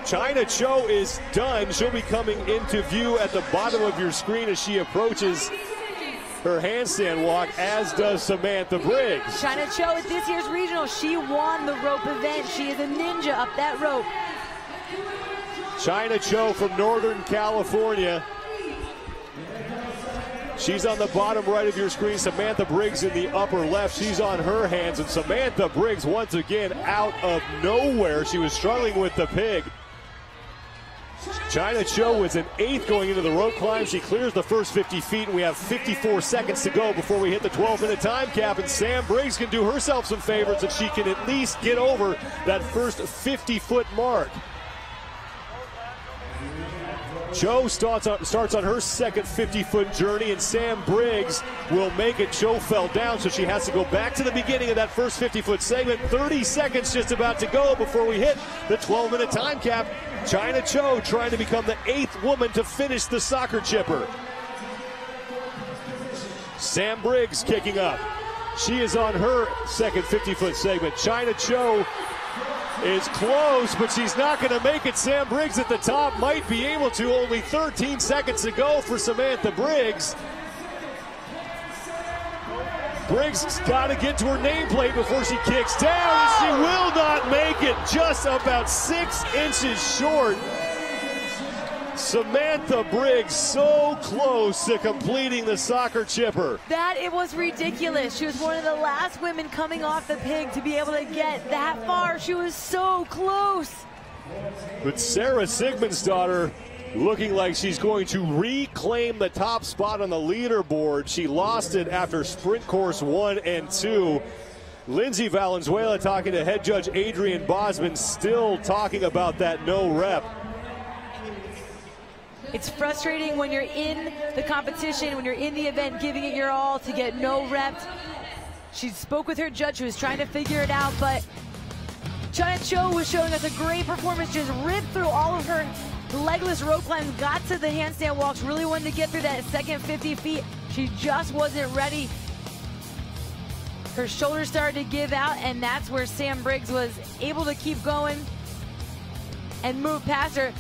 Chyna Cho is done. She'll be coming into view at the bottom of your screen as she approaches her handstand walk, as does Samantha Briggs. Chyna Cho at this year's regional, she won the rope event. She is a ninja up that rope. Chyna Cho from Northern California. She's on the bottom right of your screen. Samantha Briggs in the upper left. She's on her hands. And Samantha Briggs, once again, out of nowhere. She was struggling with the pig. Chyna Cho was an eighth going into the rope climb. She clears the first 50 feet, and we have 54 seconds to go before we hit the 12 minute time cap. And Sam Briggs can do herself some favors if she can at least get over that first 50 foot mark. Cho starts on, starts on her second 50 foot journey, and Sam Briggs will make it. Cho fell down, so she has to go back to the beginning of that first 50 foot segment. 30 seconds just about to go before we hit the 12 minute time cap. Chyna Cho trying to become the eighth woman to finish the soccer chipper. Sam Briggs kicking up. She is on her second 50 foot segment. Chyna Cho is close, but she's not going to make it. Sam Briggs at the top might be able to. Only 13 seconds to go for Samantha Briggs. Briggs got to get to her nameplate before she kicks down, and she will not make it. Just about six inches short. Samantha Briggs so close to completing the soccer chipper. That it was ridiculous. She was one of the last women coming off the pig to be able to get that far. She was so close. But Sara Sigmundsdottir looking like she's going to reclaim the top spot on the leaderboard. She lost it after sprint course one and two. Lindsay Valenzuela talking to head judge Adrian Bozman, still talking about that no rep. It's frustrating when you're in the competition, when you're in the event, giving it your all to get no rep. She spoke with her judge who was trying to figure it out, but Chyna Cho was showing us a great performance, just ripped through all of her legless rope climbs, got to the handstand walks, really wanted to get through that second 50 feet. She just wasn't ready. Her shoulders started to give out, and that's where Sam Briggs was able to keep going and move past her.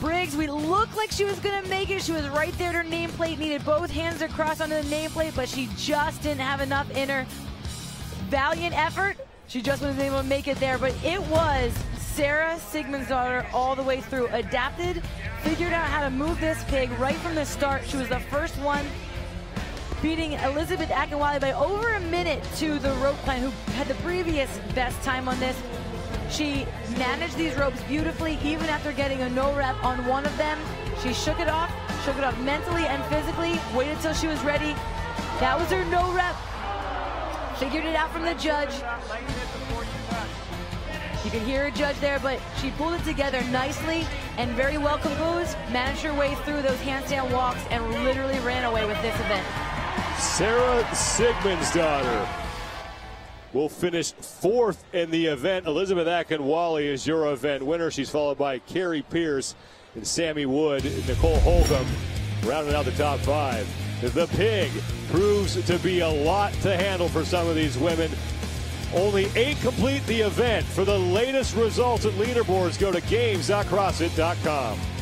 Briggs, we looked like she was going to make it. She was right there at her nameplate, needed both hands to cross onto the nameplate, but she just didn't have enough in her. Valiant effort. She just wasn't able to make it there, but it was Sara daughter all the way through. Adapted, figured out how to move this pig right from the start. She was the first one beating Elizabeth Akinwale by over a minute to the rope climb, who had the previous best time on this. She managed these ropes beautifully, even after getting a no rep on one of them. She shook it off, shook it off mentally and physically, waited till she was ready. That was her no rep. Figured it out from the judge. You can hear a judge there, but she pulled it together nicely and very well composed, managed her way through those handstand walks, and literally ran away with this event. Sarah Sigmund's daughter will finish fourth in the event. Elizabeth Akinwale is your event winner. She's followed by Kari Pearce and Sammy Wood. Nicole Holcomb rounding out the top five. The pig proves to be a lot to handle for some of these women. Only eight complete the event. For the latest results and leaderboards, go to games.crossfit.com.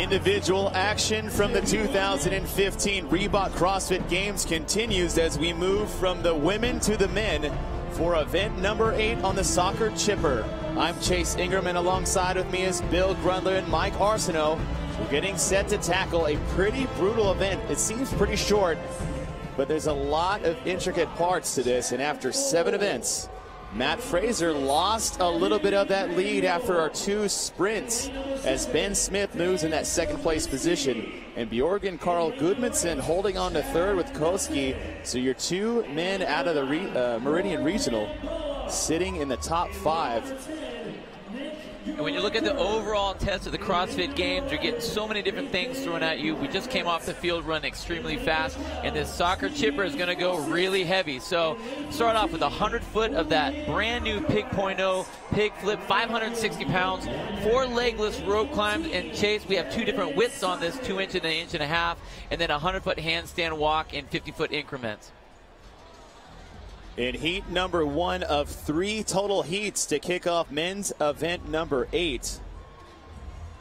Individual action from the 2015 Reebok CrossFit Games continues as we move from the women to the men for event number eight on the soccer chipper. I'm Chase Ingraham and alongside with me is Bill Grundler and Mike Arsenault. We're getting set to tackle a pretty brutal event. It seems pretty short, but there's a lot of intricate parts to this and after seven events, Matt Fraser lost a little bit of that lead after our two sprints as Ben Smith moves in that second place position. And Bjorgvin Karl Gudmundsson holding on to third with Koski. So your two men out of the Re uh, Meridian Regional sitting in the top five. And when you look at the overall test of the CrossFit Games, you're getting so many different things thrown at you. We just came off the field run extremely fast, and this soccer chipper is going to go really heavy. So start off with 100 foot of that brand new Pig.0 pig flip, 560 pounds, four legless rope climbs, and chase. We have two different widths on this, two inch and an inch and a half, and then a 100 foot handstand walk in 50 foot increments in heat number one of three total heats to kick off men's event number eight.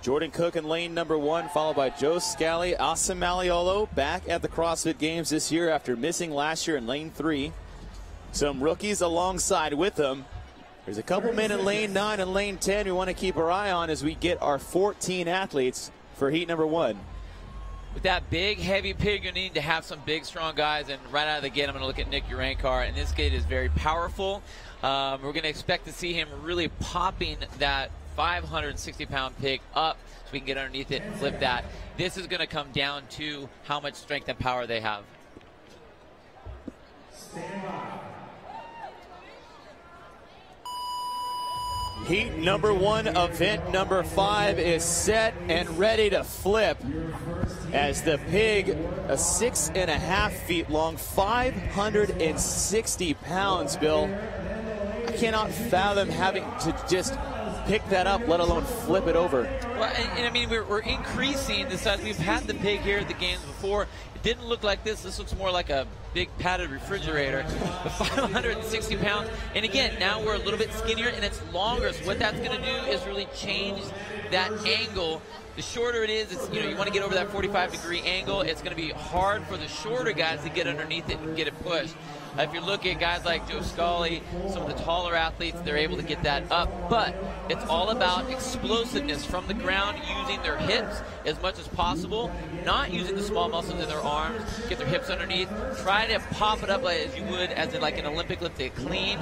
Jordan Cook in lane number one, followed by Joe Scally, Asa Maliolo back at the CrossFit Games this year after missing last year in lane three. Some rookies alongside with them. There's a couple men in lane nine and lane 10 we want to keep our eye on as we get our 14 athletes for heat number one with that big, heavy pig, you need to have some big, strong guys. And right out of the gate, I'm going to look at Nick Urankar. And this kid is very powerful. Um, we're going to expect to see him really popping that 560 pound pig up so we can get underneath it and flip that. This is going to come down to how much strength and power they have. Stand by. Heat number one, event number five is set and ready to flip as the pig, a six and a half feet long, 560 pounds, Bill. I cannot fathom having to just pick that up, let alone flip it over. Well, and, and I mean, we're, we're, increasing the size. We've had the pig here at the games before. It didn't look like this. This looks more like a big padded refrigerator. <laughs> 560 pounds. And again, now we're a little bit skinnier and it's longer. So what that's going to do is really change that angle the shorter it is, it's, you know, you want to get over that 45 degree angle. It's going to be hard for the shorter guys to get underneath it and get it pushed. If you look at guys like Joe Scali, some of the taller athletes, they're able to get that up. But it's all about explosiveness from the ground, using their hips as much as possible, not using the small muscles in their arms, get their hips underneath, try to pop it up as you would as in like an Olympic lift, to clean,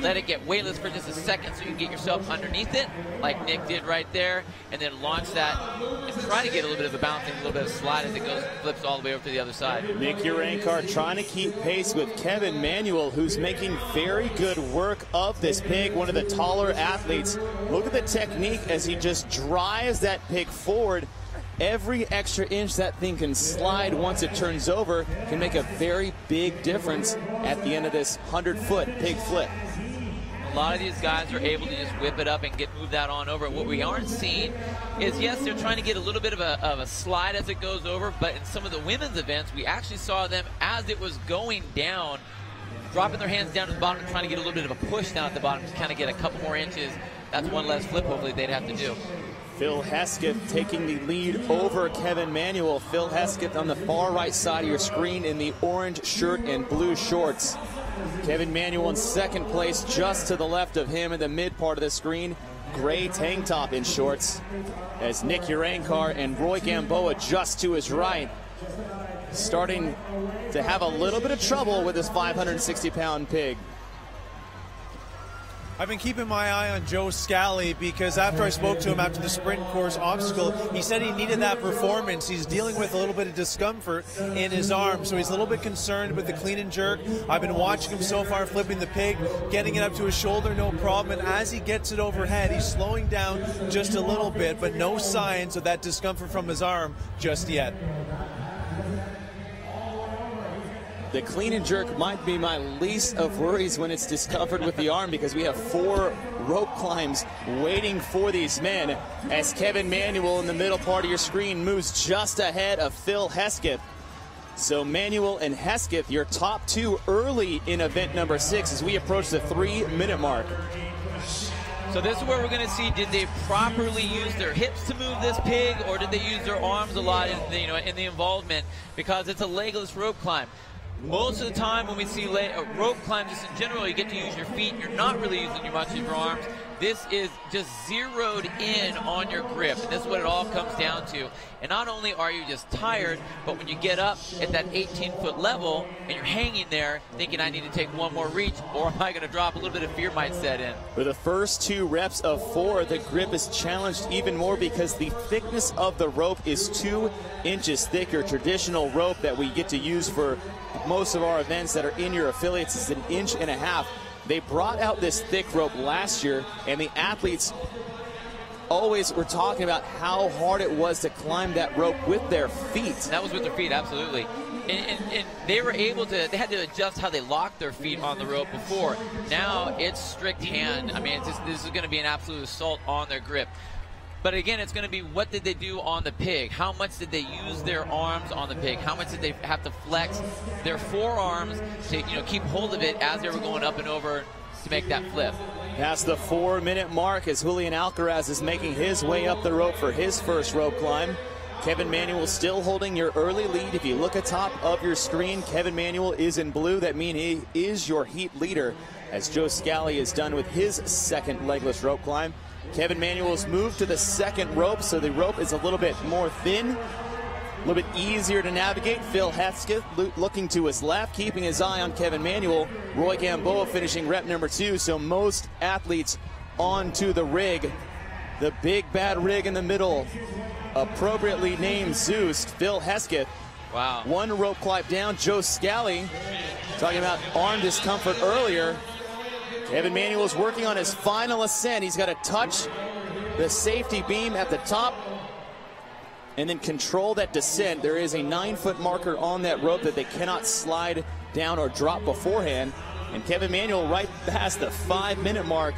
let it get weightless for just a second so you can get yourself underneath it, like Nick did right there, and then launch that and try to get a little bit of a bouncing, a little bit of a slide as it goes, flips all the way over to the other side. Nick Urankar trying to keep pace with Kevin Manuel, who's making very good work of this pig, one of the taller athletes. Look at the technique as he just drives that pig forward. Every extra inch that thing can slide once it turns over can make a very big difference at the end of this 100-foot pig flip. A lot of these guys are able to just whip it up and get move that on over. What we aren't seeing is, yes, they're trying to get a little bit of a, of a slide as it goes over, but in some of the women's events, we actually saw them as it was going down, dropping their hands down to the bottom, and trying to get a little bit of a push down at the bottom to kind of get a couple more inches. That's one less flip, hopefully, they'd have to do. Phil Hesketh taking the lead over Kevin Manuel. Phil Hesketh on the far right side of your screen in the orange shirt and blue shorts. Kevin Manuel in second place, just to the left of him in the mid part of the screen. Gray tank top in shorts. As Nick Urankar and Roy Gamboa just to his right. Starting to have a little bit of trouble with this 560 pound pig. I've been keeping my eye on Joe Scali because after I spoke to him after the sprint course obstacle, he said he needed that performance. He's dealing with a little bit of discomfort in his arm, so he's a little bit concerned with the clean and jerk. I've been watching him so far flipping the pig, getting it up to his shoulder, no problem. And as he gets it overhead, he's slowing down just a little bit, but no signs of that discomfort from his arm just yet. The clean and jerk might be my least of worries when it's discovered with the <laughs> arm because we have four rope climbs waiting for these men as Kevin Manuel in the middle part of your screen moves just ahead of Phil Hesketh. So Manuel and Hesketh, your top two early in event number six as we approach the three minute mark. So So this is where we're going to see did they properly use their hips to move this pig or did they use their arms a lot in the, you know, in the involvement because it's a legless rope climb. Most of the time when we see uh, rope climbs just in general, you get to use your feet. You're not really using your much of your arms. This is just zeroed in on your grip, and this is what it all comes down to. And not only are you just tired, but when you get up at that 18-foot level and you're hanging there thinking I need to take one more reach or am I going to drop, a little bit of fear might set in. For the first two reps of four, the grip is challenged even more because the thickness of the rope is two inches thicker. Traditional rope that we get to use for most of our events that are in your affiliates is an inch and a half. They brought out this thick rope last year, and the athletes always were talking about how hard it was to climb that rope with their feet. That was with their feet, absolutely. And, and, and, they were able to, they had to adjust how they locked their feet on the rope before. Now it's strict hand. I mean, just, this is going to be an absolute assault on their grip. But again, it's going to be what did they do on the pig? How much did they use their arms on the pig? How much did they have to flex their forearms to you know keep hold of it as they were going up and over to make that flip? Past the four-minute mark as Julian Alcaraz is making his way up the rope for his first rope climb. Kevin Manuel still holding your early lead. If you look atop of your screen, Kevin Manuel is in blue. That means he is your heat leader as Joe Scali is done with his second legless rope climb. Kevin Manuel's moved to the second rope, so the rope is a little bit more thin, a little bit easier to navigate. Phil Hesketh looking to his left, keeping his eye on Kevin Manuel. Roy Gamboa finishing rep number two, so most athletes onto the rig. The big bad rig in the middle, appropriately named Zeus, Phil Hesketh. Wow. One rope climb down, Joe Scali, talking about arm discomfort earlier. Kevin Manuel is working on his final ascent. He's got to touch the safety beam at the top and then control that descent. There is a nine foot marker on that rope that they cannot slide down or drop beforehand. And Kevin Manuel right past the five minute mark.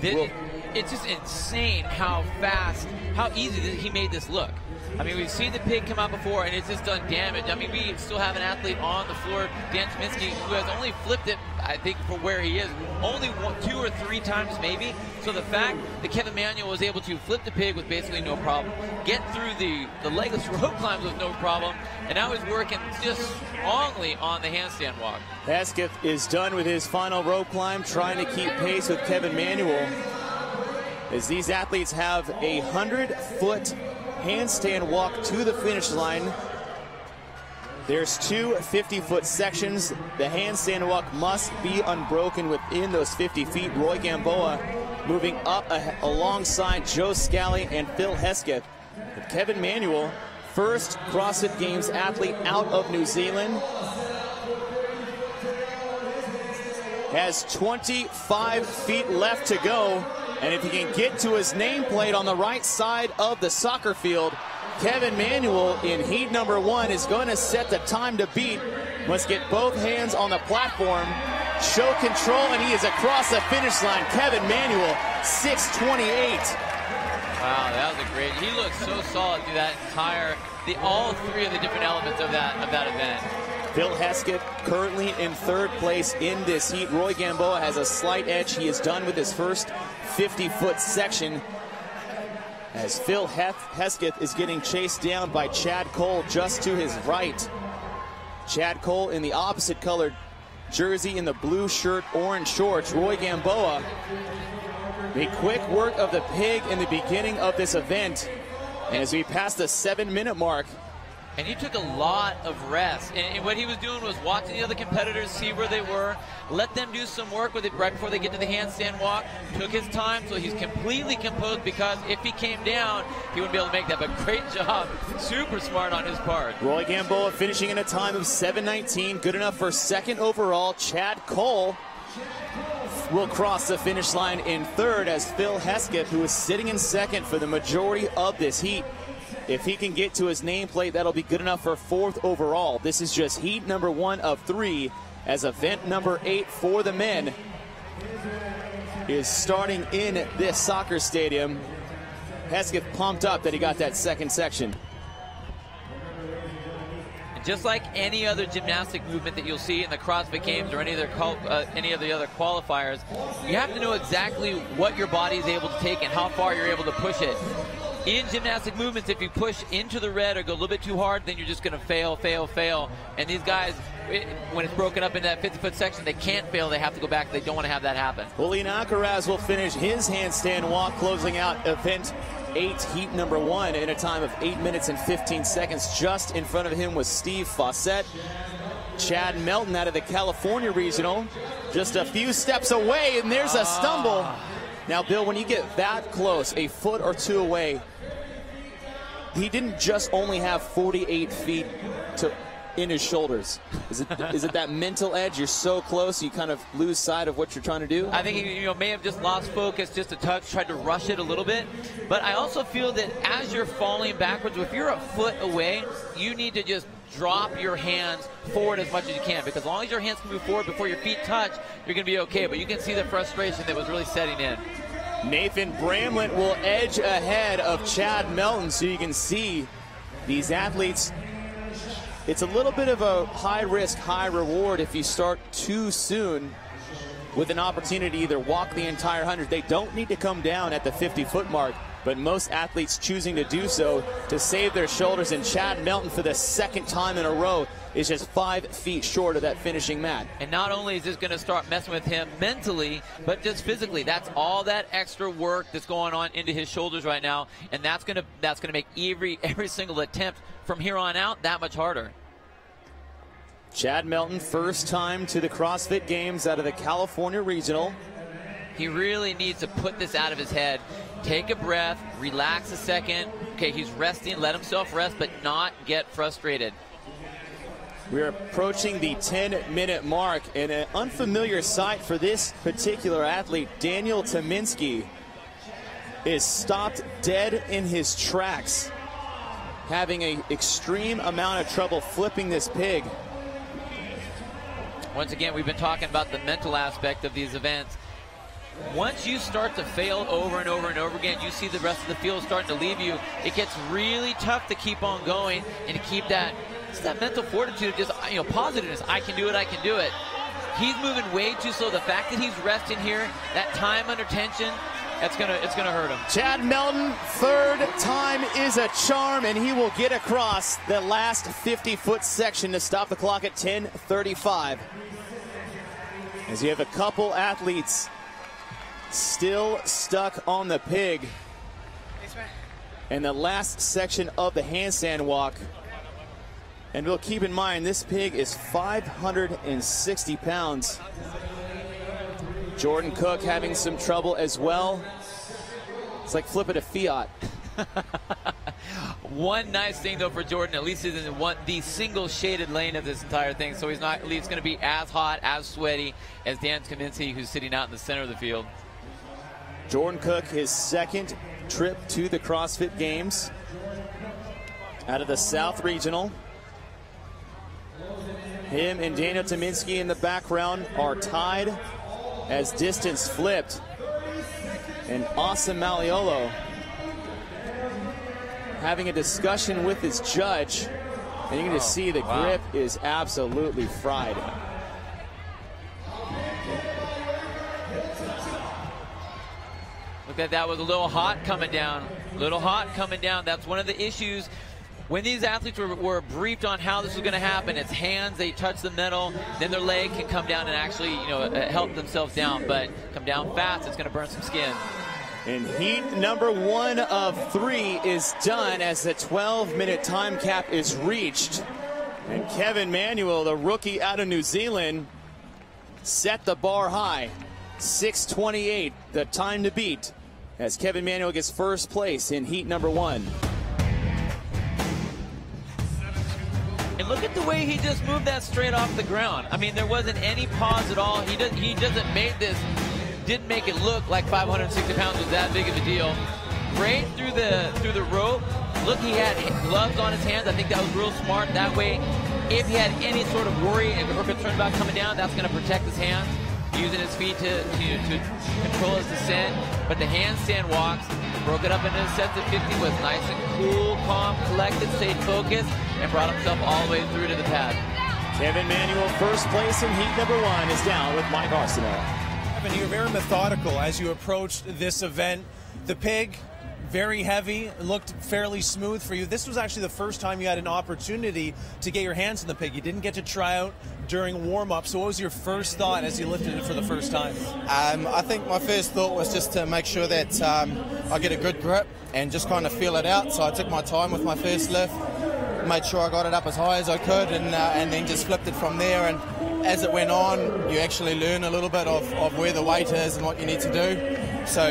This, it's just insane how fast, how easy he made this look. I mean, we've seen the pig come out before, and it's just done damage. I mean, we still have an athlete on the floor, Dan Tyminski, who has only flipped it, I think, for where he is, only one, two or three times maybe. So the fact that Kevin Manuel was able to flip the pig with basically no problem, get through the, the legless rope climbs with no problem, and now he's working just strongly on the handstand walk. Hesketh is done with his final rope climb, trying to keep pace with Kevin Manuel. As these athletes have a 100-foot handstand walk to the finish line. There's two 50-foot sections. The handstand walk must be unbroken within those 50 feet. Roy Gamboa moving up ah, alongside Joe Scali and Phil Hesketh. Kevin Manuel, first CrossFit Games athlete out of New Zealand, has 25 feet left to go. And if he can get to his nameplate on the right side of the soccer field, Kevin Manuel in heat number one is going to set the time to beat. Must get both hands on the platform, show control, and he is across the finish line. Kevin Manuel, 628. Wow, that was a great. He looked so solid through that entire, the all three of the different elements of that of that event. Phil Hesketh currently in third place in this heat. Roy Gamboa has a slight edge. He is done with his first 50-foot section as Phil Hesketh is getting chased down by Chad Cole just to his right. Chad Cole in the opposite colored jersey in the blue shirt, orange shorts. Roy Gamboa. A quick work of the pig in the beginning of this event. And as we pass the seven minute mark, and he took a lot of rest. And, and, what he was doing was watching the other competitors, see where they were, let them do some work with it right before they get to the handstand walk. Took his time, so he's completely composed because if he came down, he wouldn't be able to make that. But great <laughs> job, super smart on his part. Roy Gamboa finishing in a time of 7:19, good enough for second overall. Chad Cole will cross the finish line in third as Phil Hesketh, who is sitting in second for the majority of this heat. If he can get to his nameplate, that'll be good enough for fourth overall. This is just heat number one of three as event number eight for the men is starting in this soccer stadium. Hesketh pumped up that he got that second section. just like any other gymnastic movement that you'll see in the CrossFit Games or any uh, any of the other qualifiers, you have to know exactly what your body is able to take and how far you're able to push it. In gymnastic movements, if you push into the red or go a little bit too hard, then you're just going to fail, fail, fail. And these guys, when it's broken up into that 50 foot section, they can't fail. They have to go back. They don't want to have that happen. Julian Alcaraz will finish his handstand walk, closing out event eight, heat number one, in a time of eight minutes and 15 seconds. Just in front of him was Steve Fawcett. Chad Melton out of the California Regional, just a few steps away, and there's a stumble. Ah. Now, Bill, when you get that close, a foot or two away, he didn't just only have 48 feet to in his shoulders? Is it is it that mental edge? You're so close, you kind of lose sight of what you're trying to do. I think he you know may have just lost focus just a touch, tried to rush it a little bit. But I also feel that as you're falling backwards, if you're a foot away, you need to just drop your hands forward as much as you can because as long as your hands can move forward before your feet touch, you're going to be okay. But you can see the frustration that was really setting in. Nathan Bramlett will edge ahead of Chad Melton so you can see these athletes it's a little bit of a high risk, high reward if you start too soon with an opportunity to either walk the entire 100. They don't need to come down at the 50 foot mark, but most athletes choosing to do so to save their shoulders. And Chad Melton, for the second time in a row, is just five feet short of that finishing mat. And not only is this going to start messing with him mentally, but just physically. That's all that extra work that's going on into his shoulders right now, and that's going to that's going to make every every single attempt from here on out that much harder. Chad Melton, first time to the CrossFit Games out of the California Regional. He really needs to put this out of his head. Take a breath, relax a second. Okay, he's resting, let himself rest, but not get frustrated. We're approaching the 10 minute mark, and an unfamiliar sight for this particular athlete, Daniel Tyminski, is stopped dead in his tracks, having an extreme amount of trouble flipping this pig. Once again, we've been talking about the mental aspect of these events. Once you start to fail over and over and over again, you see the rest of the field starting to leave you. It gets really tough to keep on going and to keep that that mental fortitude, just uh, you know, positiveness. I can do it. I can do it. He's moving way too slow. The fact that he's resting here, that time under tension, it's gonna it's gonna hurt him. Chad Melton, third time is a charm, and he will get across the last 50 foot section to stop the clock at 10:35. As you have a couple athletes still stuck on the pig. And the last section of the handstand walk. And we'll keep in mind this pig is 560 pounds. Jordan Cook having some trouble as well. It's like flipping a Fiat. <laughs> one nice thing though for Jordan, at least he's in one the single shaded lane of this entire thing, so he's not at least going to be as hot, as sweaty as Dan Tyminski, who's sitting out in the center of the field. Jordan Cook, his second trip to the CrossFit Games out of the South Regional. Him and Daniel Tyminski in the background are tied as distance flipped. And Awesome Maliolo having a discussion with his judge. And you can just see the wow. grip is absolutely fried. Look at that was a little hot coming down. Little hot coming down. That's one of the issues when these athletes were, were, briefed on how this was going to happen, it's hands, they touch the metal, then their leg can come down and actually, you know, uh, help themselves down. But come down fast, it's going to burn some skin. And heat number one of three is done as the 12-minute time cap is reached. And Kevin Manuel, the rookie out of New Zealand, set the bar high. 628, the time to beat, as Kevin Manuel gets first place in heat number one. And look at the way he just moved that straight off the ground. I mean, there wasn't any pause at all. He, does, he doesn't make this, didn't make it look like 560 pounds was that big of a deal. Right through the through the rope. Look, he had gloves on his hands. I think that was real smart. That way, if he had any sort of worry or concern about coming down, that's going to protect his hands using his feet to, to, to control his descent. But the handstand walks, broke it up into sets of 50, was nice and cool, calm, collected, stayed focused, and brought himself all the way through to the pad. Kevin Manuel, first place in heat number one, is down with Mike Arsenault. Kevin, you're very methodical as you approached this event. The pig, very heavy, looked fairly smooth for you. This was actually the first time you had an opportunity to get your hands on the pig. You didn't get to try out during warm up. So, what was your first thought as you lifted it for the first time? Um, I think my first thought was just to make sure that um, I get a good grip and just kind of feel it out. So, I took my time with my first lift, made sure I got it up as high as I could, and, uh, and then just flipped it from there. And as it went on, you actually learn a little bit of, of where the weight is and what you need to do. So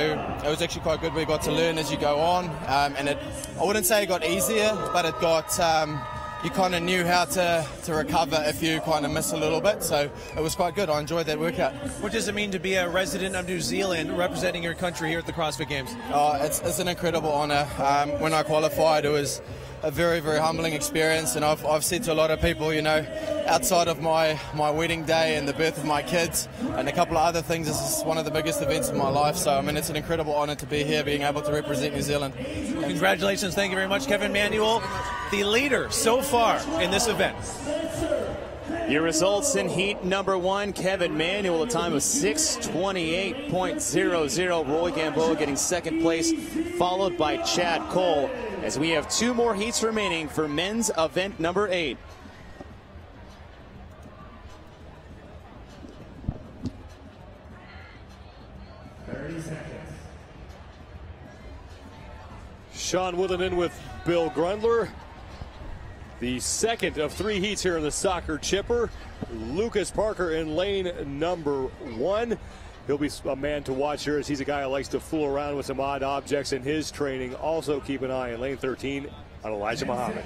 it was actually quite good. We got to learn as you go on, um, and it I wouldn't say it got easier, but it got um, you kind of knew how to, to recover if you kind of miss a little bit. So it was quite good. I enjoyed that workout. What does it mean to be a resident of New Zealand representing your country here at the CrossFit Games? Oh, it's, it's an incredible honour. Um, when I qualified, it was a very, very humbling experience. And I've, I've said to a lot of people, you know, outside of my, my wedding day and the birth of my kids and a couple of other things, this is one of the biggest events of my life. So, I mean, it's an incredible honour to be here, being able to represent New Zealand. Congratulations. Thank you very much, Kevin Manuel, the leader so far in this event. Your results in heat number one, Kevin Manuel, a time of 628.00. Roy Gamboa getting second place, followed by Chad Cole, as we have two more heats remaining for men's event number eight. Sean Woodland in with Bill Grundler. The second of three heats here in the soccer chipper. Lucas Parker in lane number one. He'll be a man to watch here as he's a guy who likes to fool around with some odd objects in his training. Also keep an eye in lane 13 on Elijah Muhammad.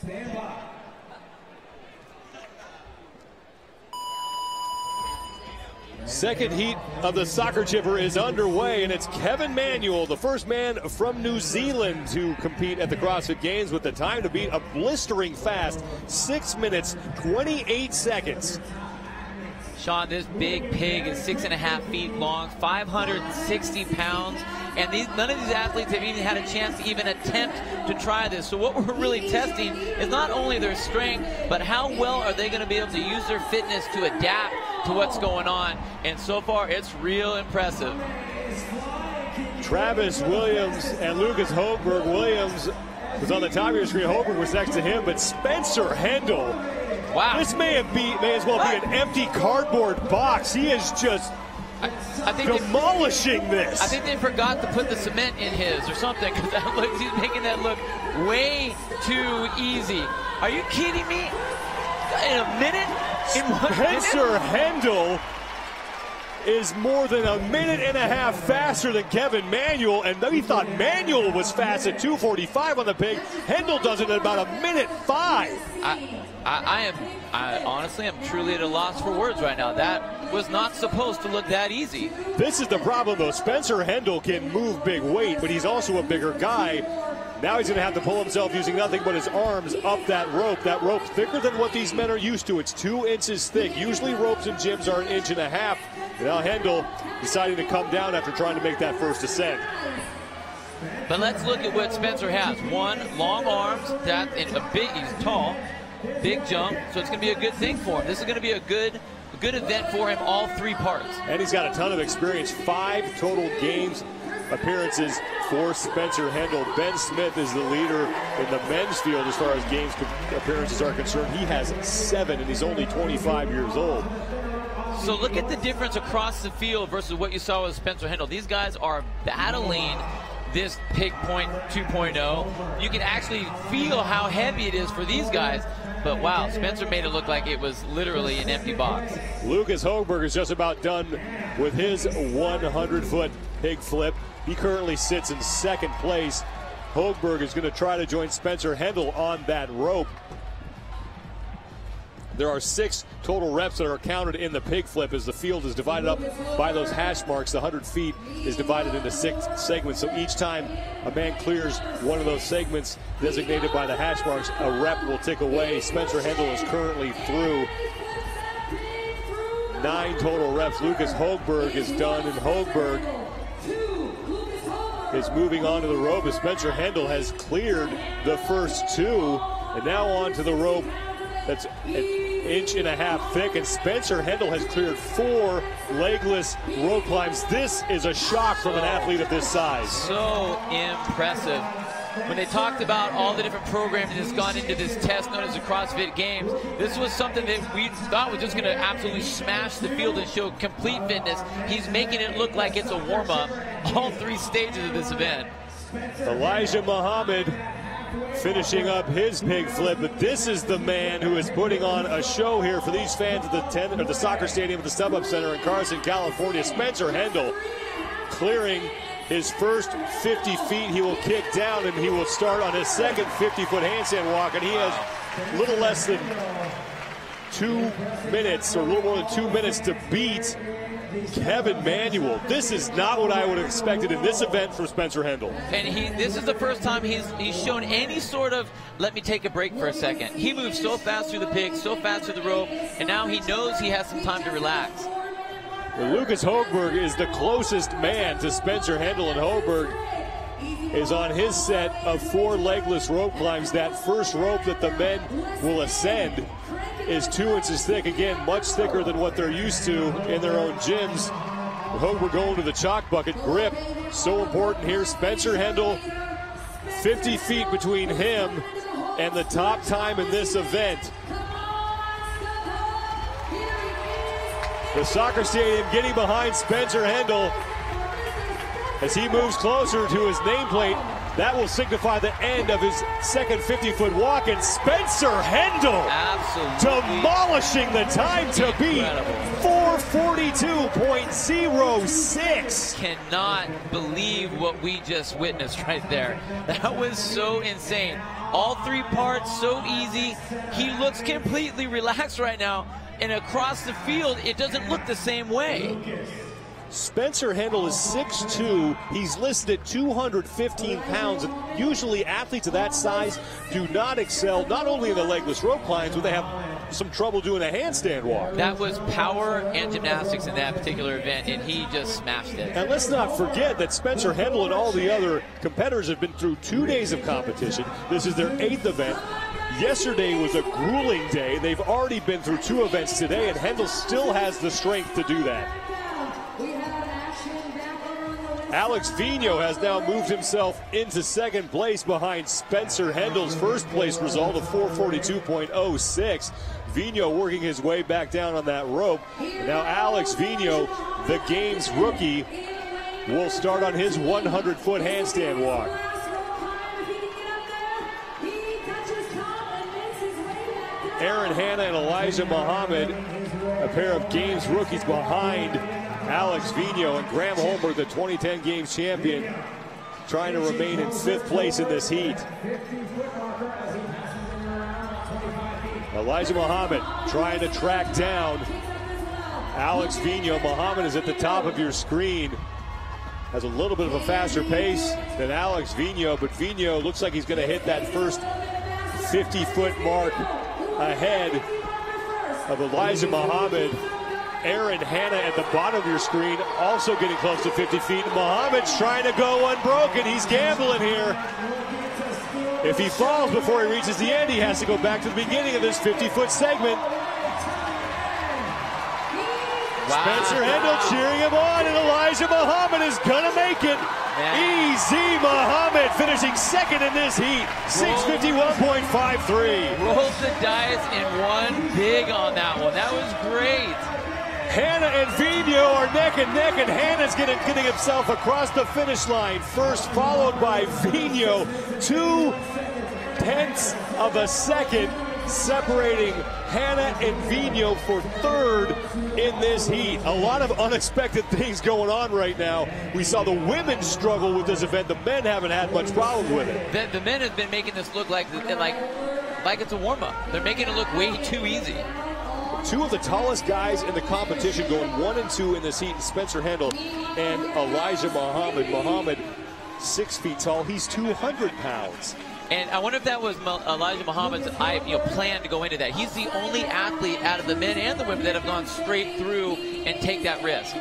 Stand by. Second heat of the soccer chipper is underway, and it's Kevin Manuel, the first man from New Zealand to compete at the CrossFit Games with the time to beat a blistering fast 6 minutes 28 seconds. Sean, this big pig is six and a half feet long, 560 pounds, and these, none of these athletes have even had a chance to even attempt to try this. So what <laughs> we're really testing is not only their strength, but how well are they going to be able to use their fitness to adapt to what's going on. And so far, it's real impressive. Travis Williams and Lucas Hogberg. Williams was on the top of your screen. Hogberg was next to him, but Spencer Hendel. Wow. This may, have be, may as well be an empty cardboard box. He is just I, I think demolishing they, this. I think they forgot to put the cement in his or something because that looks he's making that look way too easy. Are you kidding me? In a minute? In one Spencer minute? Hendel is more than a minute and a half faster than Kevin Manuel, and we thought Manuel was fast at 2:45 on the pig. Hendel does it at about a minute five. I, I, I am, I honestly am truly at a loss for words right now. That was not supposed to look that easy. This is the problem, though. Spencer Hendel can move big weight, but he's also a bigger guy. Now he's going to have to pull himself using nothing but his arms up that rope. That rope's thicker than what these men are used to. It's two inches thick. Usually ropes in gyms are an inch and a half. Now Hendel deciding to come down after trying to make that first ascent. But let's look at what Spencer has. One, long arms, that and a big, he's tall, big jump, so it's going to be a good thing for him. This is going to be a good, a good event for him, all three parts. And he's got a ton of experience. Five total games appearances for Spencer Hendel. Ben Smith is the leader in the men's field as far as games appearances are concerned. He has seven, and he's only 25 years old. So look at the difference across the field versus what you saw with Spencer Hendel. These guys are battling this Pig Point 2.0. You can actually feel how heavy it is for these guys. But wow, Spencer made it look like it was literally an empty box. Lucas Hogberg is just about done with his 100 foot pig flip. He currently sits in second place. Hogberg is going to try to join Spencer Hendel on that rope. There are six total reps that are counted in the pig flip as the field is divided up by those hash marks. The 100 feet is divided into six segments. So each time a man clears one of those segments designated by the hash marks, a rep will tick away. Spencer Hendel is currently through nine total reps. Lucas Hogberg is done, and Hogberg is moving on to the rope Spencer Hendel has cleared the first two, and now on to the rope that's an inch and a half thick, and Spencer Hendel has cleared four legless rope climbs. This is a shock from an athlete of this size. So impressive. When they talked about all the different programming that's gone into this test known as the CrossFit Games, this was something that we thought was just going to absolutely smash the field and show complete fitness. He's making it look like it's a warm-up, all three stages of this event. Elijah Muhammad finishing up his big flip, but this is the man who is putting on a show here for these fans at the 10 or the soccer stadium at the StubHub Center in Carson, California. Spencer Hendel clearing his first 50 feet. He will kick down and he will start on his second 50-foot handstand walk, and he has a little less than two minutes or a little more than two minutes to beat Kevin Manuel. This is not what I would have expected in this event from Spencer Hendel. And he, this is the first time he's he's shown any sort of let me take a break for a second. He moves so fast through the pig, so fast through the rope, and now he knows he has some time to relax. Well, Lucas Hogberg is the closest man to Spencer Hendel, and Hogberg is on his set of four legless rope climbs. That first rope that the men will ascend is two inches thick. Again, much thicker than what they're used to in their own gyms. Hope we're going to the chalk bucket. Grip, so important here. Spencer Hendel, 50 feet between him and the top time in this event. The soccer stadium getting behind Spencer Hendel as he moves closer to his nameplate. That will signify the end of his second 50-foot walk, and Spencer Hendel Absolutely. demolishing the time to beat 442.06. Cannot believe what we just witnessed right there. That was so insane. All three parts so easy. He looks completely relaxed right now. And across the field, it doesn't look the same way. Spencer Hendel is 6'2". He's listed at 215 pounds. And usually athletes of that size do not excel not only in the legless rope climbs, but they have some trouble doing a handstand walk. That was power and gymnastics in that particular event, and he just smashed it. And let's not forget that Spencer Hendel and all the other competitors have been through two days of competition. This is their eighth event. Yesterday was a grueling day. They've already been through two events today, and Hendel still has the strength to do that. Alex Vigneault has now moved himself into second place behind Spencer Hendel's first place result of 442.06. Vigneault working his way back down on that rope. And now Alex Vigneault, the game's rookie, will start on his 100 foot handstand walk. Aaron Hanna and Elijah Muhammad, a pair of games rookies behind Alex Vigneault and Graham Holmberg, the 2010 Games champion, trying to remain in fifth place in this heat. Elijah Muhammad trying to track down Alex Vigneault. Muhammad is at the top of your screen. Has a little bit of a faster pace than Alex Vigneault, but Vigneault looks like he's going to hit that first 50 foot mark ahead of Elijah Muhammad. Aaron Hanna at the bottom of your screen, also getting close to 50 feet. Muhammad's trying to go unbroken. He's gambling here. If he falls before he reaches the end, he has to go back to the beginning of this 50-foot segment. Wow. Spencer Hendel cheering him on, and Elijah Muhammad is gonna make it. Man. Easy Muhammad finishing second in this heat, 651.53. Rolled the dice and won big on that one. That was great. Hanna and Vigneault are neck and neck, and Hanna's getting, getting himself across the finish line first, followed by Vigneault. Two tenths of a second separating Hanna and Vigneault for third in this heat. A lot of unexpected things going on right now. We saw the women struggle with this event. The men haven't had much problem with it. The, the men have been making this look like like like it's a warm up. They're making it look way too easy. Two of the tallest guys in the competition going one and two in this heat, Spencer Hendel and Elijah Muhammad. Muhammad, six feet tall. He's 200 pounds. And I wonder if that was Elijah Muhammad's I, you know, plan to go into that. He's the only athlete out of the men and the women that have gone straight through and take that risk.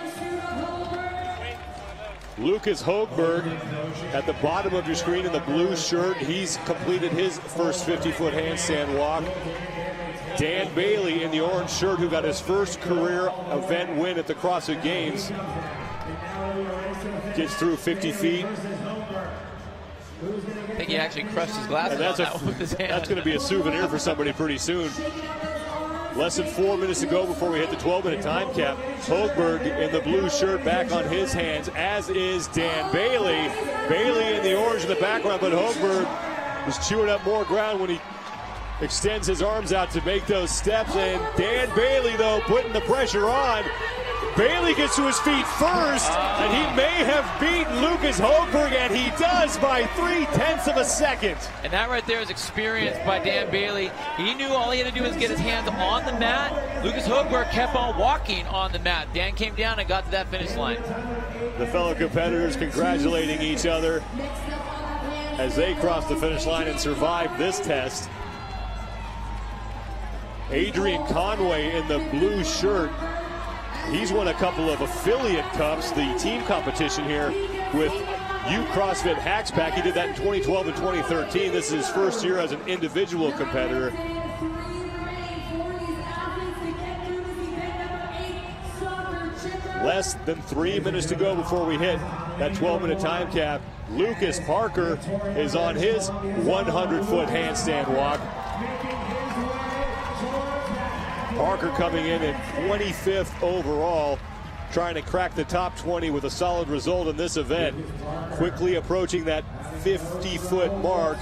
Lucas Hogberg at the bottom of your screen in the blue shirt. He's completed his first 50-foot handstand walk. Dan Bailey in the orange shirt who got his first career event win at the CrossFit Games. Gets through 50 feet. I think he actually crushed his glasses and that's on a, that with his hand. That's going to be a souvenir for somebody pretty soon. Less than four minutes to go before we hit the 12-minute time cap. Hogberg in the blue shirt back on his hands, as is Dan Bailey. Bailey in the orange in the background, but Hogberg is chewing up more ground when he extends his arms out to make those steps. And Dan Bailey, though, putting the pressure on. Bailey gets to his feet first, and he may have beaten Lucas Hogberg, and he does by three tenths of a second. And that right there is experience by Dan Bailey. He knew all he had to do was get his hands on the mat. Lucas Hogberg kept on walking on the mat. Dan came down and got to that finish line. The fellow competitors congratulating each other as they cross the finish line and survive this test. Adrian Conway in the blue shirt He's won a couple of affiliate cups, the team competition here with U CrossFit Hacks Pack. He did that in 2012 and 2013. This is his first year as an individual competitor. Less than three minutes to go before we hit that 12-minute time cap. Lucas Parker is on his 100-foot handstand walk. Parker coming in at 25th overall, trying to crack the top 20 with a solid result in this event. Quickly approaching that 50-foot mark.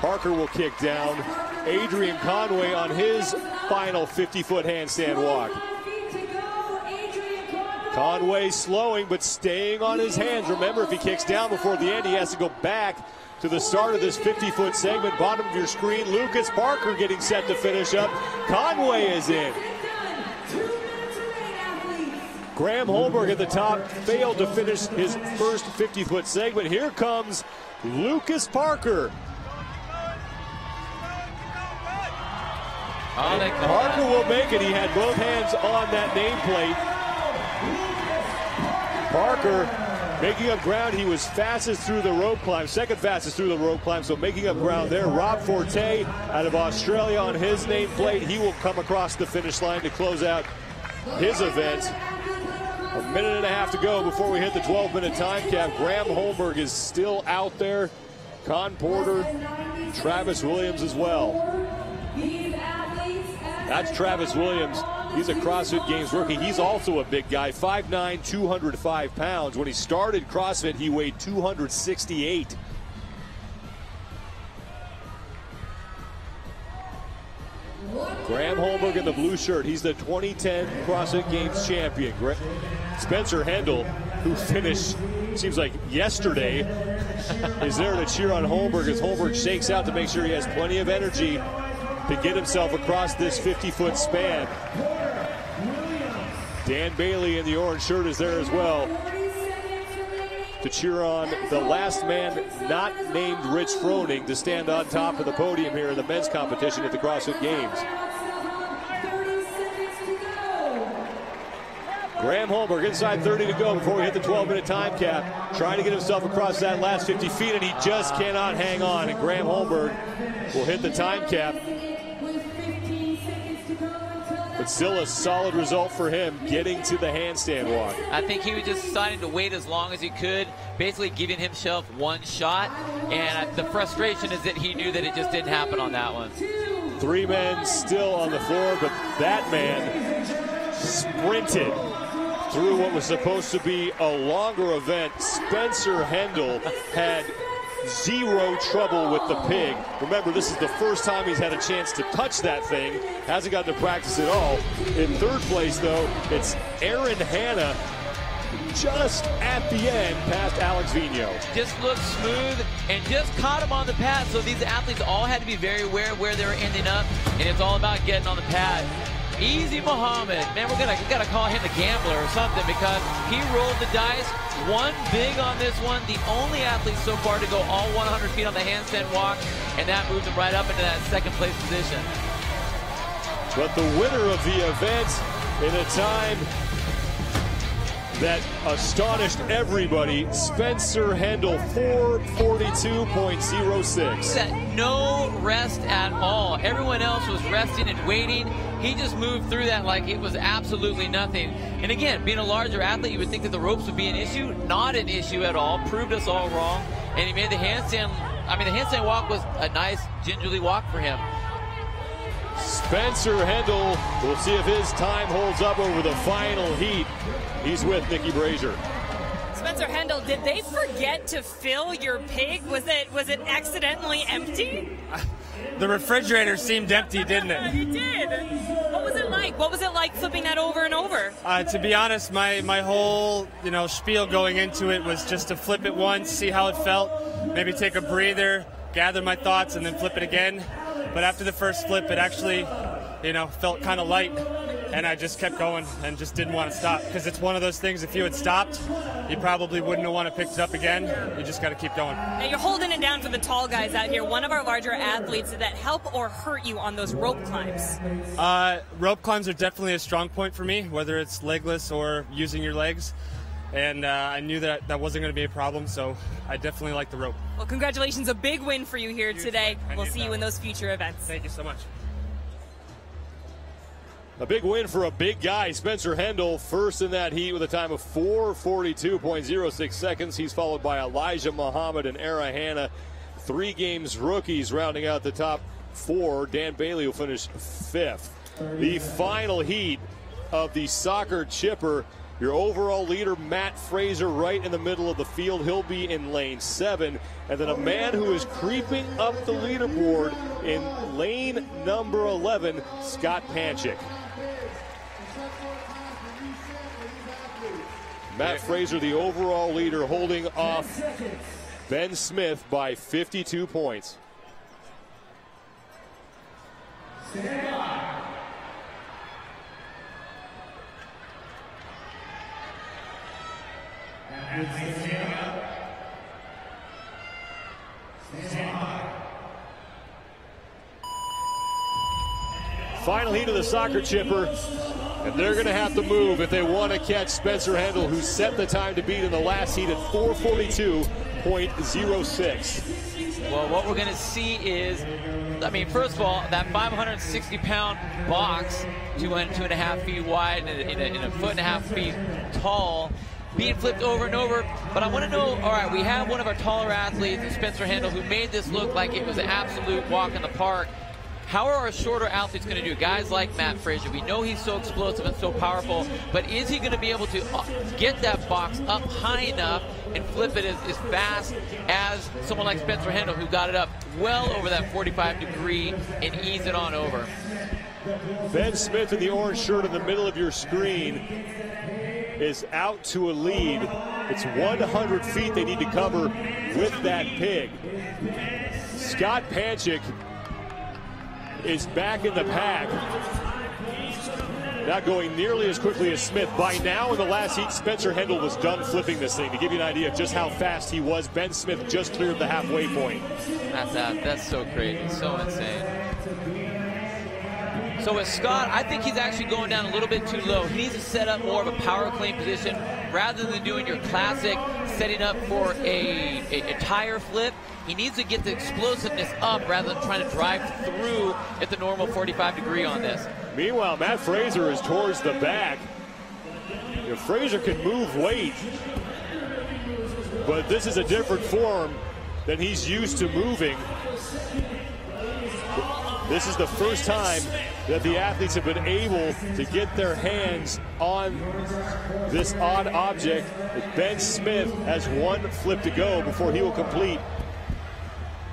Parker will kick down. Adrian Conway on his final 50-foot handstand walk. Conway slowing but staying on his hands. Remember, if he kicks down before the end, he has to go back to the start of this 50-foot segment. Bottom of your screen, Lucas Parker getting set to finish up. Conway is in. Graham Holmberg at the top failed to finish his first 50-foot segment. Here comes Lucas Parker. Parker will make it. He had both hands on that nameplate. Parker Making up ground, he was fastest through the rope climb, second fastest through the rope climb, so making up ground there. Rob Forte out of Australia on his nameplate. He will come across the finish line to close out his event. A minute and a half to go before we hit the 12-minute time cap. Graham Holmberg is still out there. Con Porter, Travis Williams as well. That's Travis Williams He's a CrossFit Games rookie. He's also a big guy, 5'9", 205 pounds. When he started CrossFit, he weighed 268. Graham Holmberg in the blue shirt. He's the 2010 CrossFit Games champion. Spencer Hendel, who finished, seems like yesterday, is there to cheer on Holmberg as Holmberg shakes out to make sure he has plenty of energy to get himself across this 50-foot span. Dan Bailey in the orange shirt is there as well to cheer on the last man not named Rich Froning to stand on top of the podium here in the men's competition at the CrossFit Games. Graham Holmberg inside 30 to go before we hit the 12-minute time cap. Trying to get himself across that last 50 feet, and he just cannot hang on. And Graham Holmberg will hit the time cap but still a solid result for him getting to the handstand walk. I think he was just deciding to wait as long as he could, basically giving himself one shot. And the frustration is that he knew that it just didn't happen on that one. Three men still on the floor, but that man sprinted through what was supposed to be a longer event. Spencer Hendel had zero trouble with the pig. Remember, this is the first time he's had a chance to touch that thing. Hasn't gotten to practice at all. In third place, though, it's Aaron Hanna just at the end past Alex Vigneault. Just looked smooth and just caught him on the pad. So these athletes all had to be very aware of where they were ending up, and it's all about getting on the pad. Easy Muhammad. Man, we're gonna we gotta call him the gambler or something because he rolled the dice, One big on this one. The only athlete so far to go all 100 feet on the handstand walk, and that moves him right up into that second place position. But the winner of the event in a time that astonished everybody, Spencer Hendel, 442.06. That no rest at all. Everyone else was resting and waiting. He just moved through that like it was absolutely nothing. And again, being a larger athlete, you would think that the ropes would be an issue. Not an issue at all. Proved us all wrong. And he made the handstand. I mean, the handstand walk was a nice, gingerly walk for him. Spencer Hendel, we'll see if his time holds up over the final heat. He's with Nikki Brazier. Spencer Hendel, did they forget to fill your pig? Was it was it accidentally empty? <laughs> The refrigerator seemed empty, didn't it? <laughs> It did. What was it like? What was it like flipping that over and over? Uh, to be honest, my, my whole you know spiel going into it was just to flip it once, see how it felt, maybe take a breather, gather my thoughts, and then flip it again. But after the first flip, it actually, you know, felt kind of light, and I just kept going and just didn't want to stop because it's one of those things. If you had stopped, you probably wouldn't have want to pick it up again. You just got to keep going. Now you're holding it down for the tall guys out here. One of our larger athletes did that help or hurt you on those rope climbs? Uh, rope climbs are definitely a strong point for me, whether it's legless or using your legs. And uh, I knew that that wasn't going to be a problem, so I definitely like the rope. Well, congratulations. A big win for you here today. We'll see you in those future events. Thank you so much. A big win for a big guy, Spencer Hendel, first in that heat with a time of 442.06 seconds. He's followed by Elijah Muhammad and Aaron Hanna. Three games rookies rounding out the top four. Dan Bailey will finish fifth. The final heat of the soccer chipper. Your overall leader, Matt Fraser, right in the middle of the field. He'll be in lane seven. And then a man who is creeping up the leaderboard in lane number 11, Scott Panchik. Matt Fraser, the overall leader, holding off Ben Smith by 52 points. Final heat of the soccer chipper. And they're going to have to move if they want to catch Spencer Hendel, who set the time to beat in the last heat at 442.06. Well, what we're going to see is, I mean, first of all, that 560 pound box, two and two and a half feet wide and a, and a foot and a half feet tall, being flipped over and over. But I want to know, all right, we have one of our taller athletes, Spencer Hendel, who made this look like it was an absolute walk in the park. How are our shorter athletes going to do? Guys like Matt Fraser, we know he's so explosive and so powerful, but is he going to be able to uh, get that box up high enough and flip it as, as fast as someone like Spencer Hendel, who got it up well over that 45 degree and ease it on over? Ben Smith in the orange shirt in the middle of your screen is out to a lead. It's 100 feet they need to cover with that pig. Scott Panchik is back in the pack. Not going nearly as quickly as Smith. By now in the last heat, Spencer Hendel was done flipping this thing. To give you an idea of just how fast he was, Ben Smith just cleared the halfway point. That's that. That's so crazy. So insane. So with Scott, I think he's actually going down a little bit too low. He needs to set up more of a power clean position rather than doing your classic setting up for a, a, a tire flip. He needs to get the explosiveness up rather than trying to drive through at the normal 45 degree on this. Meanwhile, Matt Fraser is towards the back. If Fraser can move weight, but this is a different form than he's used to moving. This is the first time that the athletes have been able to get their hands on this odd object. Ben Smith has one flip to go before he will complete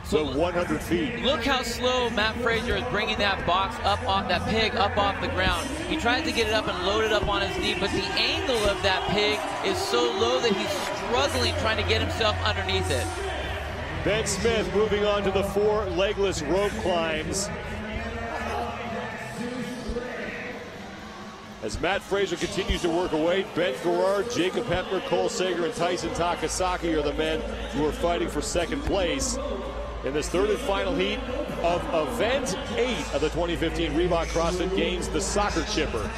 the 100 feet. Look how slow Matt Fraser is bringing that box up off that pig up off the ground. He tries to get it up and load it up on his knee, but the angle of that pig is so low that he's struggling trying to get himself underneath it. Ben Smith moving on to the four legless rope climbs. As Matt Fraser continues to work away, Ben Garard, Jacob Heppner, Cole Sager, and Tyson Takasaki are the men who are fighting for second place in this third and final heat of event eight of the 2015 Reebok CrossFit Games, the soccer chipper.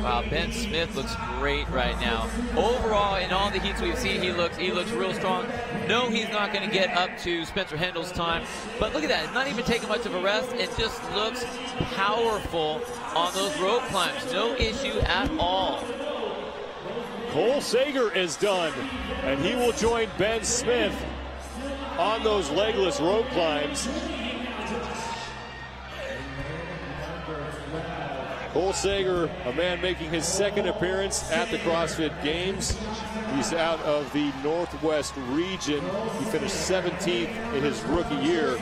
Wow, Ben Smith looks great right now. Overall, in all the heats we've seen, he looks he looks real strong. No, he's not going to get up to Spencer Hendel's time, but look at that. Not even taking much of a rest. It just looks powerful on those rope climbs. No issue at all. Cole Sager is done, and he will join Ben Smith on those legless rope climbs. Cole Sager, a man making his second appearance at the CrossFit Games. He's out of the Northwest region. He finished 17th in his rookie year.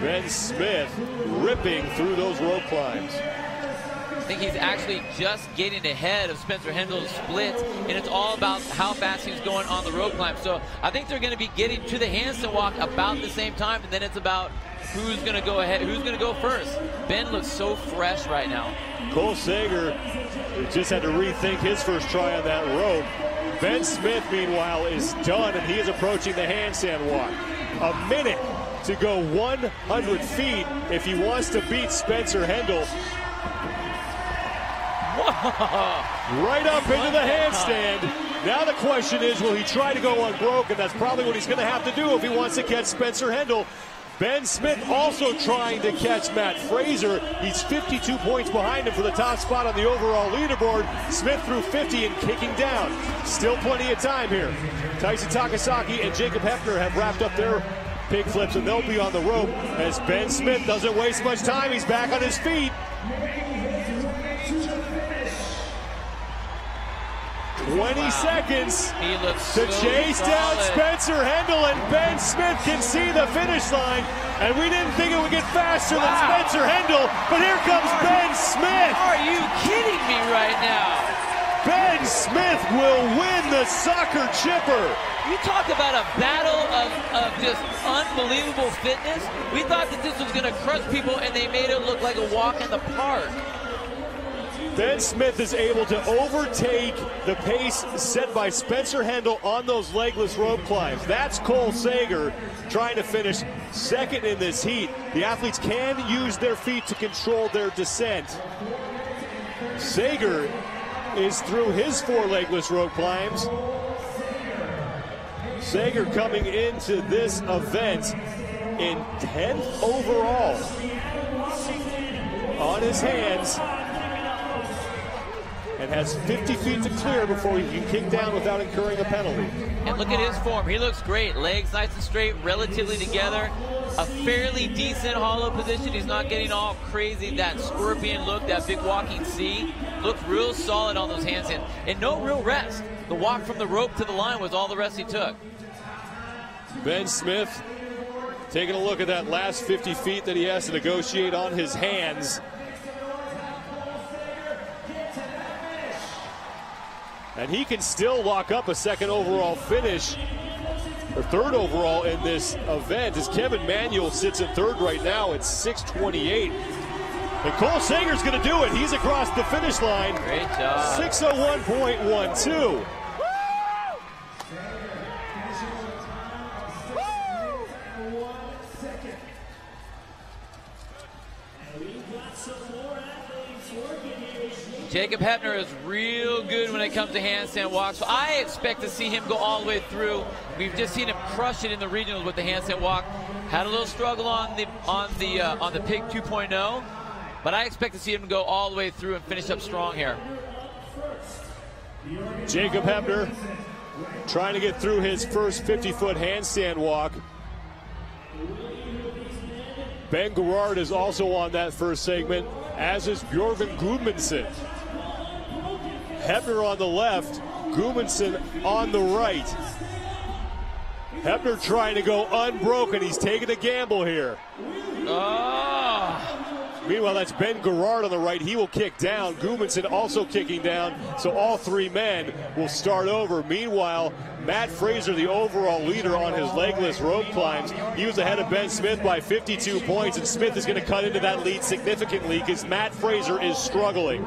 Ben Smith ripping through those rope climbs. I think he's actually just getting ahead of Spencer Hendel's split, and it's all about how fast he's going on the rope climb. So I think they're going to be getting to the handstand walk about the same time, and then it's about who's going to go ahead, who's going to go first. Ben looks so fresh right now. Cole Sager just had to rethink his first try on that rope. Ben Smith, meanwhile, is done, and he is approaching the handstand walk. A minute to go 100 feet if he wants to beat Spencer Hendel. Right up into the handstand. Now the question is, will he try to go unbroken? That's probably what he's going to have to do if he wants to catch Spencer Hendel. Ben Smith also trying to catch Matt Fraser. He's 52 points behind him for the top spot on the overall leaderboard. Smith through 50 and kicking down. Still plenty of time here. Tyson Takasaki and Jacob Heppner have wrapped up their pig flips and they'll be on the rope as Ben Smith doesn't waste much time. He's back on his feet. 20 seconds He looks to so chase down. Spencer Hendel, and Ben Smith can see the finish line. And we didn't think it would get faster than Spencer Hendel, but here comes Ben Smith. Are you kidding me right now? Ben Smith will win the soccer chipper. You talk about a battle of, of just unbelievable fitness. We thought that this was going to crush people, and they made it look like a walk in the park. Ben Smith is able to overtake the pace set by Spencer Hendel on those legless rope climbs. That's Cole Sager trying to finish second in this heat. The athletes can use their feet to control their descent. Sager is through his four legless rope climbs. Sager coming into this event in 10th overall on his hands and has 50 feet to clear before he can kick down without incurring a penalty. And look at his form. He looks great. Legs nice and straight, relatively together. A fairly decent hollow position. He's not getting all crazy. That scorpion look, that big walking C. Looked real solid on those handstands. And no real rest. The walk from the rope to the line was all the rest he took. Ben Smith taking a look at that last 50 feet that he has to negotiate on his hands. And he can still lock up a second overall finish, or third overall in this event, as Kevin Manuel sits in third right now at 628. And Cole Sager's going to do it. He's across the finish line. Great job. 601.12. Jacob Heppner is real good when it comes to handstand walks. So I expect to see him go all the way through. We've just seen him crush it in the regionals with the handstand walk. Had a little struggle on the on the uh, on the Pig 2.0, but I expect to see him go all the way through and finish up strong here. Jacob Heppner trying to get through his first 50 foot handstand walk. Ben Garard is also on that first segment, as is Bjorgvin Gudmundsson. Heppner on the left, Gudmundsson on the right. Heppner trying to go unbroken. He's taking a gamble here. Oh, Meanwhile, that's Ben Garard on the right. He will kick down. Gudmundsson also kicking down. So all three men will start over. Meanwhile, Matt Fraser, the overall leader on his legless rope climbs, he was ahead of Ben Smith by 52 points, and Smith is going to cut into that lead significantly because Matt Fraser is struggling.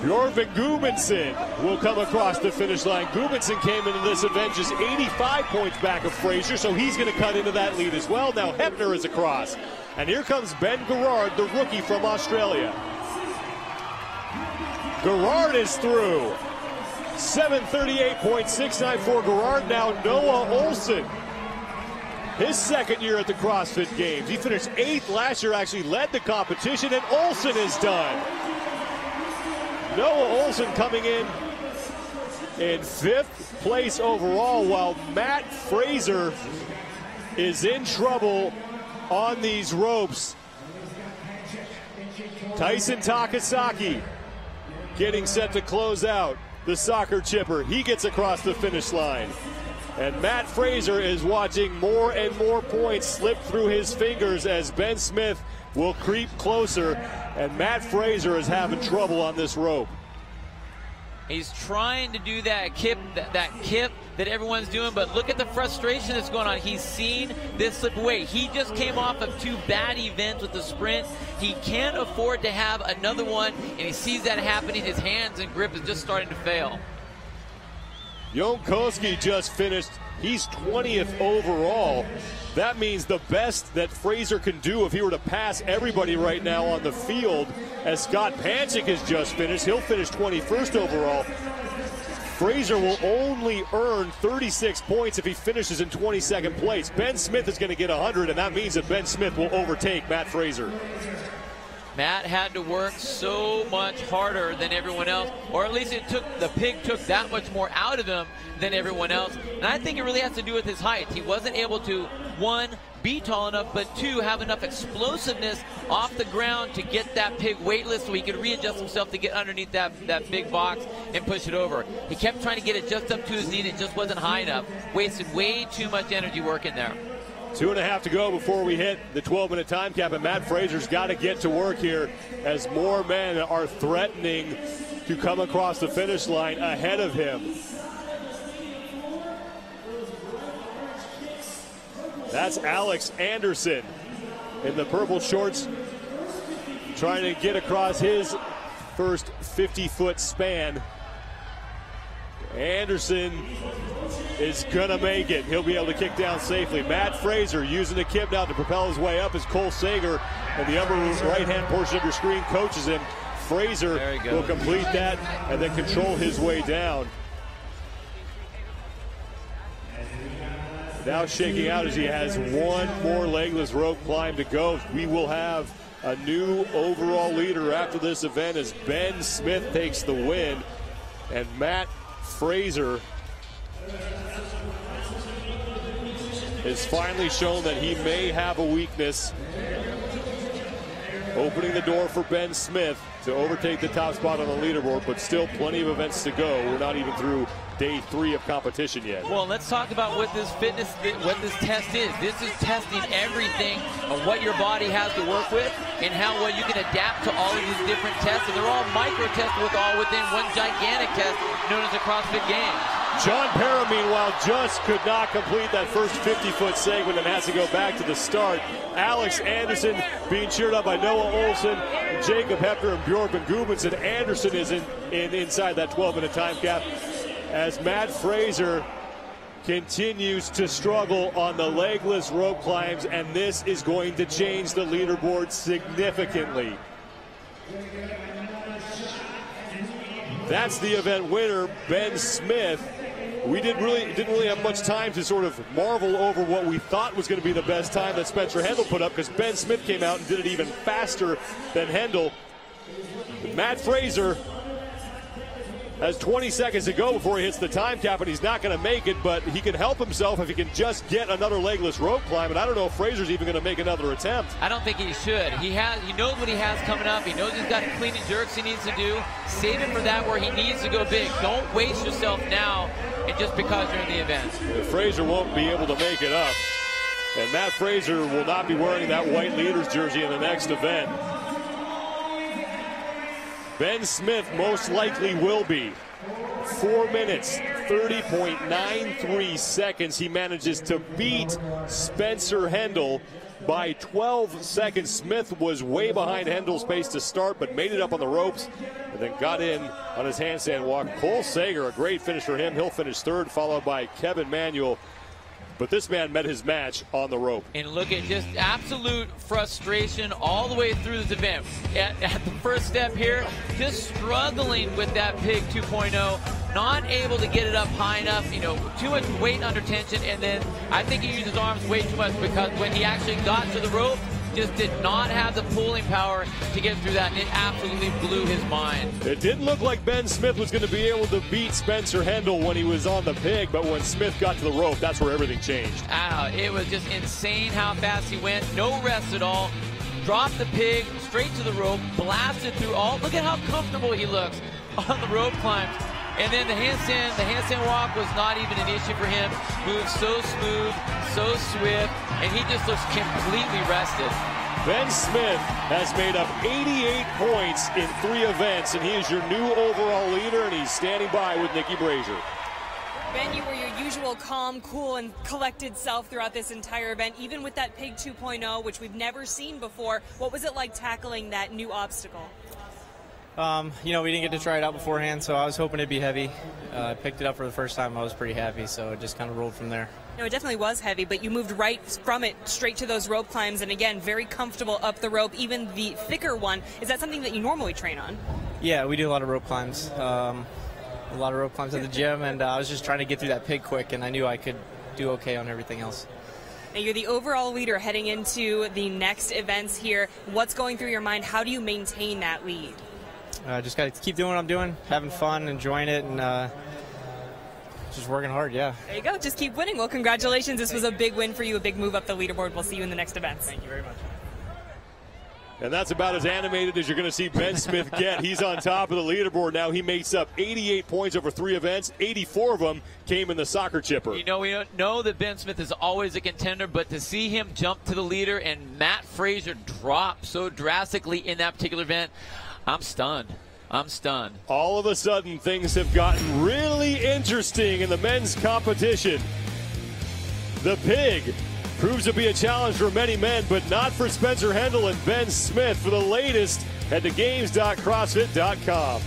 Bjorgvin Gudmundsson will come across the finish line. Gudmundsson came into this event just 85 points back of Fraser, so he's going to cut into that lead as well. Now Heppner is across. And here comes Ben Garard, the rookie from Australia. Garard is through. 738.69 for. Now Noah Ohlsen. His second year at the CrossFit Games. He finished eighth last year, actually led the competition, and Ohlsen is done. Noah Ohlsen coming in in fifth place overall, while Matt Fraser is in trouble on these ropes. Tyson Takasaki getting set to close out the soccer chipper. He gets across the finish line. And Matt Fraser is watching more and more points slip through his fingers as Ben Smith will creep closer. And Matt Fraser is having trouble on this rope. He's trying to do that kip, that, that, kip that everyone's doing, but look at the frustration that's going on. He's seen this slip away. He just came off of two bad events with the sprint. He can't afford to have another one, and he sees that happening. His hands and grip is just starting to fail. Jon Koski just finished. He's 20th overall. That means the best that Fraser can do if he were to pass everybody right now on the field, as Scott Panchik has just finished. He'll finish 21st overall. Fraser will only earn 36 points if he finishes in 22nd place. Ben Smith is going to get 100, and that means that Ben Smith will overtake Matt Fraser. Matt had to work so much harder than everyone else, or at least it took the pig took that much more out of him than everyone else. And I think it really has to do with his height. He wasn't able to one be tall enough, but two have enough explosiveness off the ground to get that pig weightless so he could readjust himself to get underneath that, that big box and push it over. He kept trying to get it just up to his knee, and it just wasn't high enough. Wasted way too much energy working there. Two and a half to go before we hit the 12 minute time cap, and Matt Fraser's got to get to work here as more men are threatening to come across the finish line ahead of him. That's Alex Anderson in the purple shorts trying to get across his first 50 foot span. Anderson is gonna make it. He'll be able to kick down safely. Matt Fraser using the kip now to propel his way up as Cole Sager in the upper right hand portion of your screen coaches him. Fraser will complete that and then control his way down. Now shaking out as he has one more legless rope climb to go. We will have a new overall leader after this event as Ben Smith takes the win and Matt Fraser has finally shown that he may have a weakness. Opening the door for Ben Smith to overtake the top spot on the leaderboard, but still plenty of events to go. We're not even through day three of competition yet. Well, let's talk about what this fitness, what this test is. This is testing everything of what your body has to work with and how well you can adapt to all of these different tests. And they're all micro tests with all within one gigantic test known as the CrossFit Games. John Para, meanwhile, just could not complete that first 50-foot segment and has to go back to the start. Alex Anderson being cheered up by Noah Ohlsen, Jacob Heppner, and Bjorgvin Gudmundsson. Anderson is in, in inside that 12-minute time cap as Matt Fraser continues to struggle on the legless rope climbs, and this is going to change the leaderboard significantly. That's the event winner, Ben Smith we didn't really didn't really have much time to sort of marvel over what we thought was going to be the best time that Spencer Hendel put up because Ben Smith came out and did it even faster than Hendel. Matt Fraser has 20 seconds to go before he hits the time cap, and he's not going to make it, but he can help himself if he can just get another legless rope climb. And I don't know if Fraser's even going to make another attempt. I don't think he should. He has. He knows what he has coming up. He knows he's got clean and jerks he needs to do. Save it for that where he needs to go big. Don't waste yourself now, and just because you're in the event. Fraser won't be able to make it up. And Matt Fraser will not be wearing that white leader's jersey in the next event. Ben Smith most likely will be. Four minutes, 30.93 seconds. He manages to beat Spencer Hendel by 12 seconds. Smith was way behind Hendel's pace to start, but made it up on the ropes and then got in on his handstand walk. Cole Sager, a great finish for him. He'll finish third, followed by Kevin Manuel. But this man met his match on the rope. And look at just absolute frustration all the way through this event. At, at the first step here, just struggling with that pig 2.0, not able to get it up high enough, you know, too much weight under tension, and then I think he used his arms way too much because when he actually got to the rope, just did not have the pulling power to get through that, and it absolutely blew his mind. It didn't look like Ben Smith was going to be able to beat Spencer Hendel when he was on the pig, but when Smith got to the rope, that's where everything changed. Ah, it was just insane how fast he went. No rest at all. Dropped the pig straight to the rope, blasted through all. Look at how comfortable he looks <laughs> on the rope climbs. And then the handstand, the handstand walk was not even an issue for him. Moved so smooth, so swift, and he just looks completely rested. Ben Smith has made up 88 points in three events, and he is your new overall leader, and he's standing by with Nikki Brazier. Ben, you were your usual calm, cool, and collected self throughout this entire event, even with that Pig 2.0, which we've never seen before. What was it like tackling that new obstacle? Um, you know, we didn't get to try it out beforehand, so I was hoping it'd be heavy. Uh, I picked it up for the first time. I was pretty happy, so it just kind of rolled from there. No, it definitely was heavy, but you moved right from it straight to those rope climbs, and again, very comfortable up the rope, even the thicker one. Is that something that you normally train on? Yeah, we do a lot of rope climbs. Um, a lot of rope climbs at the gym, and uh, I was just trying to get through that pig quick, and I knew I could do okay on everything else. Now you're the overall leader heading into the next events here. What's going through your mind? How do you maintain that lead? Uh, just got to keep doing what I'm doing, having fun, enjoying it, and uh, just working hard. Yeah. There you go. Just keep winning. Well, congratulations. This was a big win for you, a big move up the leaderboard. We'll see you in the next events. Thank you very much. And that's about as animated as you're going to see Ben Smith <laughs> get. He's on top of the leaderboard now. He makes up 88 points over three events. 84 of them came in the soccer chipper. You know, we know that Ben Smith is always a contender, but to see him jump to the leader and Matt Fraser drop so drastically in that particular event, I'm stunned. I'm stunned. All of a sudden, things have gotten really interesting in the men's competition. The pig proves to be a challenge for many men, but not for Spencer Hendel and Ben Smith. For the latest, head to games.crossfit.com.